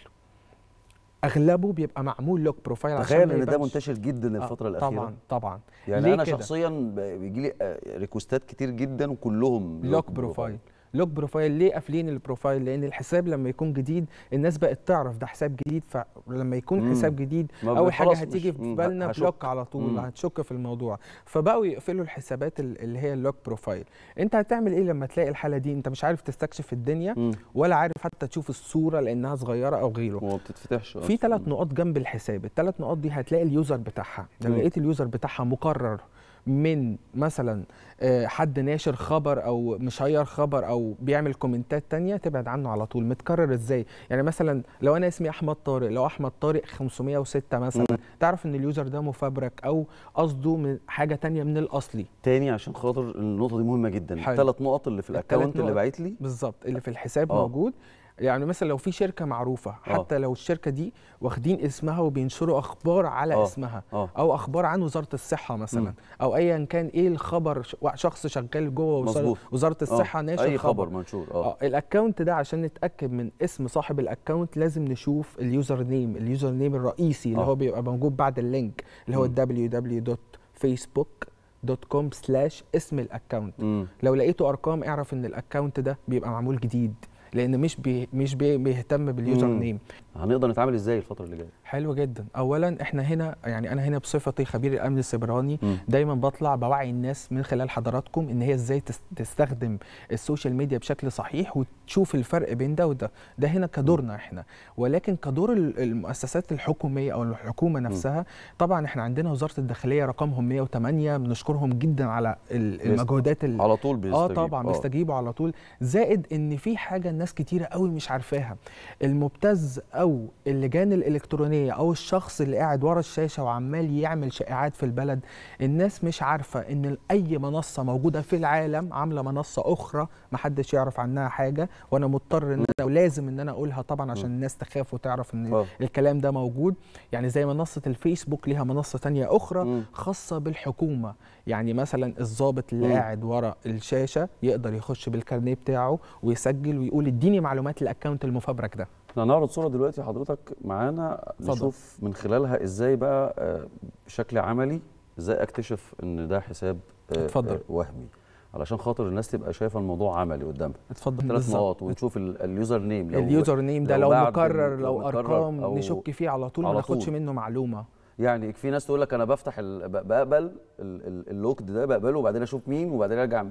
Speaker 11: أغلبه بيبقى معمول lock profile عشان
Speaker 1: تخيل إن ده. منتشر جدا
Speaker 11: آه،
Speaker 1: الفترة الأخيرة
Speaker 11: طبعا طبعا
Speaker 1: يعني أنا
Speaker 11: كده؟
Speaker 1: شخصيا بيجي لي request ات كتير جدا وكلهم
Speaker 11: لوك بروفايل لوك بروفايل ليه قافلين البروفايل لأن الحساب لما يكون جديد الناس بقت تعرف ده حساب جديد فلما يكون
Speaker 1: مم.
Speaker 11: حساب جديد أول
Speaker 1: حاجة
Speaker 11: هتيجي في بالنا. block على طول
Speaker 1: مم.
Speaker 11: هتشك في الموضوع فبقوا يقفلوا الحسابات ال- اللي هي ال lock profile أنت هتعمل إيه لما تلاقي الحالة دي أنت مش عارف تستكشف الدنيا
Speaker 1: مم.
Speaker 11: ولا عارف حتى تشوف الصورة لأنها صغيرة أو غيره
Speaker 1: وما بتتفتحش
Speaker 11: في ثلاث نقاط جنب الحساب الثلاث نقاط دي هتلاقي ال user بتاعها لو. لقيت ال user بتاعها مكرر من مثلا آه، حد ناشر خبر أو م share خبر أو بيعمل comment ات تانية تبعد عنه على طول متكرر إزاي يعني مثلا لو أنا اسمي أحمد طارق لو أحمد طارق 506 مثلا
Speaker 1: مم.
Speaker 11: تعرف إن ال user ده مفبرك أو قصده من حاجة تانية من الأصلي
Speaker 1: تاني عشان خاطر النقطة دي مهمة جدا. الثلاث نقط اللي في
Speaker 11: ال
Speaker 1: account اللي. باعت لي
Speaker 11: بالظبط اللي في الحساب
Speaker 1: آه.
Speaker 11: موجود يعني مثلا لو في شركة معروفة حتى لو الشركة دي واخدين اسمها وبينشروا أخبار على
Speaker 1: آه.
Speaker 11: اسمها
Speaker 1: آه.
Speaker 11: أو أخبار عن وزارة الصحة مثلا
Speaker 1: مم.
Speaker 11: أو ايا كان إيه الخبر شخص شغال جوه وزاره. وزارة الصحة
Speaker 1: آه.
Speaker 11: ناشر
Speaker 1: أي
Speaker 11: خبر,
Speaker 1: خبر منشور آه
Speaker 11: آه ال account ده عشان نتأكد من اسم صاحب ال account لازم نشوف ال user name ال user name الرئيسي اللي
Speaker 1: آه.
Speaker 11: هو بيبقى موجود بعد ال link اللي هو www.facebook.com slash اسم ال
Speaker 1: account.
Speaker 11: لو لقيته أرقام اعرف إن ال account ده بيبقى معمول جديد لأن مش بي مش بي بيهتم بال
Speaker 1: user.
Speaker 11: name
Speaker 1: هنقدر نتعامل إزاي الفترة اللي جاية؟
Speaker 11: حلو جدا. اولا إحنا هنا يعني أنا هنا بصفتي خبير الأمن السيبراني.
Speaker 1: مم.
Speaker 11: دايما بطلع بوعي الناس من خلال حضراتكم إن هي إزاي تس- تستخدم ال social media بشكل صحيح وتشوف الفرق بين ده وده. ده هنا كدورنا إحنا. ولكن كدور ال- المؤسسات الحكومية أو الحكومة نفسها طبعا إحنا عندنا وزارة الداخلية رقمهم 108 بنشكرهم جدا على المجهودات ال-
Speaker 1: على طول
Speaker 11: آه
Speaker 1: بيستجيب.
Speaker 11: طبعا
Speaker 1: آه.
Speaker 11: بيستجيبوا على طول. زائد إن في حاجة الناس كتيرة قوي مش عارفاها. المبتز أو اللجان الإلكترونية أو الشخص اللي قاعد ورا الشاشة وعمال يعمل شائعات في البلد الناس مش عارفة إن أي منصة موجودة في العالم عاملة منصة أخرى محدش يعرف عنها حاجة وأنا مضطر إن أنا ولازم إن أنا أقولها طبعا عشان الناس تخاف وتعرف إن
Speaker 1: آه.
Speaker 11: الكلام ده موجود يعني زي منصة الفيسبوك ليها منصة تانية
Speaker 1: أخرى.
Speaker 11: خاصة بالحكومة يعني مثلا الضابط اللي. قاعد ورا الشاشة يقدر يخش بالكارنيه بتاعه ويسجل ويقول اديني معلومات ال account المفبرك ده
Speaker 1: إحنا هنعرض صورة دلوقتي حضرتك معانا. نشوف من خلالها إزاي بقى آه، بشكل عملي إزاي اكتشف ان ده حساب آه،
Speaker 11: اتفضل.
Speaker 1: آه، وهمي علشان خاطر الناس تبقى شايفة الموضوع عملي قدامها
Speaker 11: اتفضل
Speaker 1: ثلاث. نقط ونشوف ال- ال user name لو
Speaker 11: ال user name ده لو
Speaker 1: بعد
Speaker 11: مكرر لو
Speaker 1: مكرر أرقام
Speaker 11: نشك فيه على طول ما ناخدش. منه معلومة
Speaker 1: يعني في ناس تقول لك أنا بفتح بقبل ال- ال- ال locked ده بقبله وبعدين أشوف مين وبعدين أرجع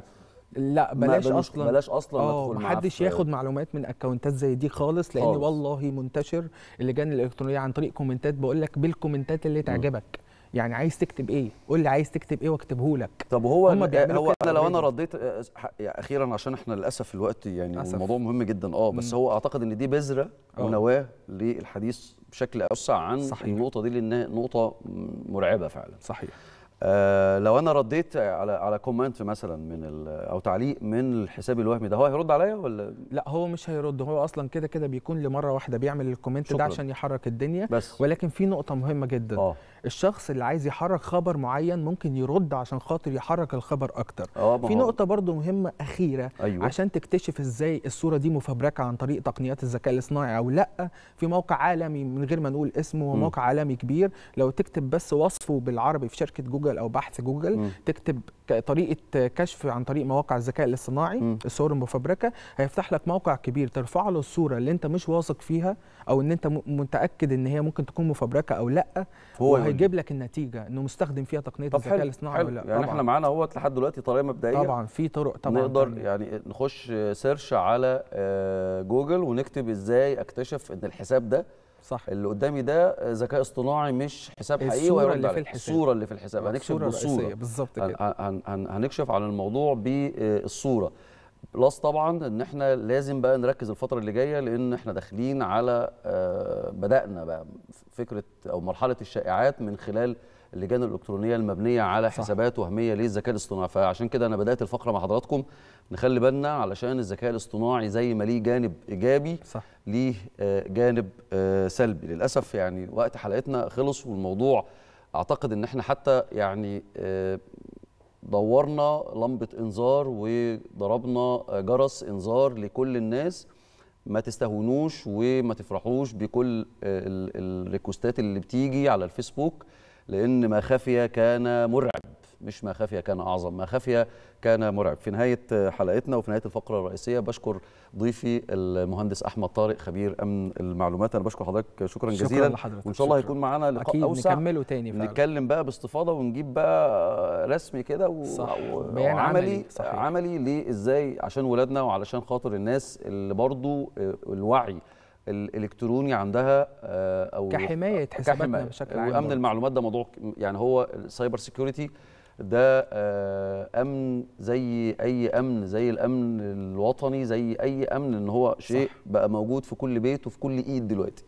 Speaker 11: لا بلاش أصلا
Speaker 1: بلاش أصلا آه
Speaker 11: محدش ياخد معلومات من account ات زي دي خالص لأن
Speaker 1: خالص.
Speaker 11: والله منتشر اللجان الإلكترونية عن طريق comment ات بقول لك بال comment ات اللي تعجبك يعني عايز تكتب إيه قول لي عايز تكتب إيه واكتبه لك
Speaker 1: طب هو هو أنا لو
Speaker 11: أنا.
Speaker 1: رديت آه، أخيرا عشان إحنا للأسف الوقت يعني
Speaker 11: للأسف.
Speaker 1: الموضوع مهم جدا آه بس
Speaker 11: مم.
Speaker 1: هو أعتقد إن دي بذرة
Speaker 11: آه.
Speaker 1: ونواة للحديث بشكل أوسع عن
Speaker 11: صحيح.
Speaker 1: النقطة دي لانها نقطة مرعبة فعلا
Speaker 11: صحيح
Speaker 1: آه لو أنا رديت على على comment مثلا من أو تعليق من الحساب الوهمي ده هو هيرد عليا ولا؟
Speaker 11: لا هو مش هيرد. هو أصلا كده كده بيكون لمرة واحدة بيعمل ال
Speaker 1: comment.
Speaker 11: ده عشان يحرك الدنيا.
Speaker 1: بس.
Speaker 11: ولكن في نقطة مهمة جدا.
Speaker 1: آه.
Speaker 11: الشخص اللي عايز يحرك خبر معين ممكن يرد عشان خاطر يحرك الخبر
Speaker 1: أكتر ما
Speaker 11: في نقطة برضو مهمة أخيرة
Speaker 1: أيوة.
Speaker 11: عشان تكتشف إزاي الصورة دي مفبركة عن طريق تقنيات الذكاء الاصطناعي أو لأ في موقع عالمي من غير ما نقول اسمه هو. موقع عالمي كبير لو تكتب بس وصفه بالعربي في شركة جوجل أو بحث جوجل
Speaker 1: مم.
Speaker 11: تكتب طريقة كشف عن طريق مواقع الذكاء الاصطناعي. الصور المفبركة هيفتح لك موقع كبير ترفع له الصورة اللي أنت مش واثق فيها أو إن أنت م- متأكد إن هي ممكن تكون مفبركة أو لأ
Speaker 1: هو
Speaker 11: هيجيب لك النتيجة إنه مستخدم فيها
Speaker 1: تقنية
Speaker 11: الذكاء الاصطناعي ولا لأ
Speaker 1: يعني
Speaker 11: طبعاً.
Speaker 1: إحنا معانا أهوت لحد دلوقتي طريقة مبدئية
Speaker 11: طبعا في طرق طبعا
Speaker 1: نقدر
Speaker 11: تانية.
Speaker 1: يعني نخش search على آه، جوجل ونكتب إزاي أكتشف إن الحساب ده
Speaker 11: صح
Speaker 1: اللي قدامي ده ذكاء اصطناعي مش حساب حقيقي
Speaker 11: الصورة
Speaker 1: وهيرد
Speaker 11: اللي في. الحساب.
Speaker 1: الصورة اللي في الحساب
Speaker 11: آه،
Speaker 1: هنكشف
Speaker 11: بالصورة بالظبط كده.
Speaker 1: هن- هن- هنكشف عن الموضوع بالصورة بلس طبعا إن إحنا لازم بقى نركز الفترة اللي جاية لأن إحنا داخلين على آه، بدأنا بقى فكرة أو مرحلة الشائعات من خلال اللجان الإلكترونية المبنية على
Speaker 11: صح.
Speaker 1: حسابات وهمية للذكاء الاصطناعي. فعشان كده أنا بدأت الفقرة مع حضراتكم. نخلي بالنا علشان الذكاء الاصطناعي زي ما ليه جانب إيجابي
Speaker 11: صح.
Speaker 1: ليه آه، جانب آه، سلبي. للأسف يعني وقت حلقتنا خلص والموضوع أعتقد إن إحنا حتى يعني دورنا لمبة إنذار وضربنا جرس إنذار لكل الناس. ما تستهونوش وما تفرحوش بكل ال- الريكوستات اللي بتيجي على الفيسبوك لأن ما خفي كان مرعب. مش ما خفي كان أعظم ما خفي كان مرعب في نهاية آه، حلقتنا وفي نهاية الفقرة الرئيسية بشكر ضيفي المهندس أحمد طارق خبير أمن المعلومات أنا بشكر حضرتك شكرا,
Speaker 11: شكراً
Speaker 1: جزيلا
Speaker 11: لحضرتك،
Speaker 1: وإن شاء الله. هيكون معانا لقاء
Speaker 11: أكيد
Speaker 1: أوسع
Speaker 11: نكمله تاني فعلاً.
Speaker 1: نتكلم بقى باستفاضة ونجيب بقى رسمي كده و...
Speaker 11: صح،
Speaker 1: وعملي
Speaker 11: عملي، صحيح.
Speaker 1: عملي ليه إزاي عشان ولادنا وعلشان خاطر الناس اللي برضو آه، الوعي الإلكتروني عندها آه، أو
Speaker 11: كحماية حساباتنا. بشكل عام وأمن.
Speaker 1: المعلومات ده موضوع يعني هو ال cyber security ده آه، أمن زي أي أمن زي الأمن الوطني زي أي أمن إن هو شيء
Speaker 11: صح.
Speaker 1: بقى موجود في كل بيت وفي كل إيد دلوقتي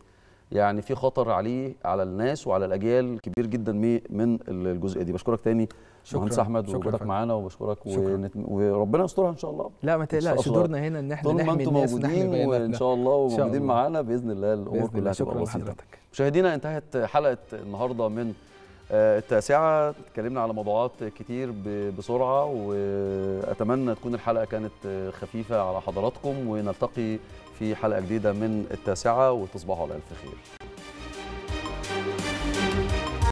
Speaker 1: يعني في خطر عليه على الناس وعلى الأجيال كبير جدا من الجزئية دي بشكرك تاني
Speaker 11: شكراً.
Speaker 1: مهندس احمد وجودك. معانا وبشكرك. ونت... وربنا يسترها إن شاء الله
Speaker 11: لا ما تقلقش. دورنا هنا
Speaker 1: إن إحنا
Speaker 11: نحمي
Speaker 1: أنتم
Speaker 11: الناس
Speaker 1: موجودين وإن شاء الله وموجودين. معانا بإذن الله
Speaker 11: الأمور
Speaker 1: كلها
Speaker 11: شكراً بسيطة.
Speaker 1: مشاهدينا انتهت حلقة النهارده من آه، التاسعة اتكلمنا على موضوعات كتير ب- بسرعة وأتمنى تكون الحلقة كانت آه، خفيفة على حضراتكم ونلتقي في حلقة جديدة من التاسعة وتصبحوا على ألف خير.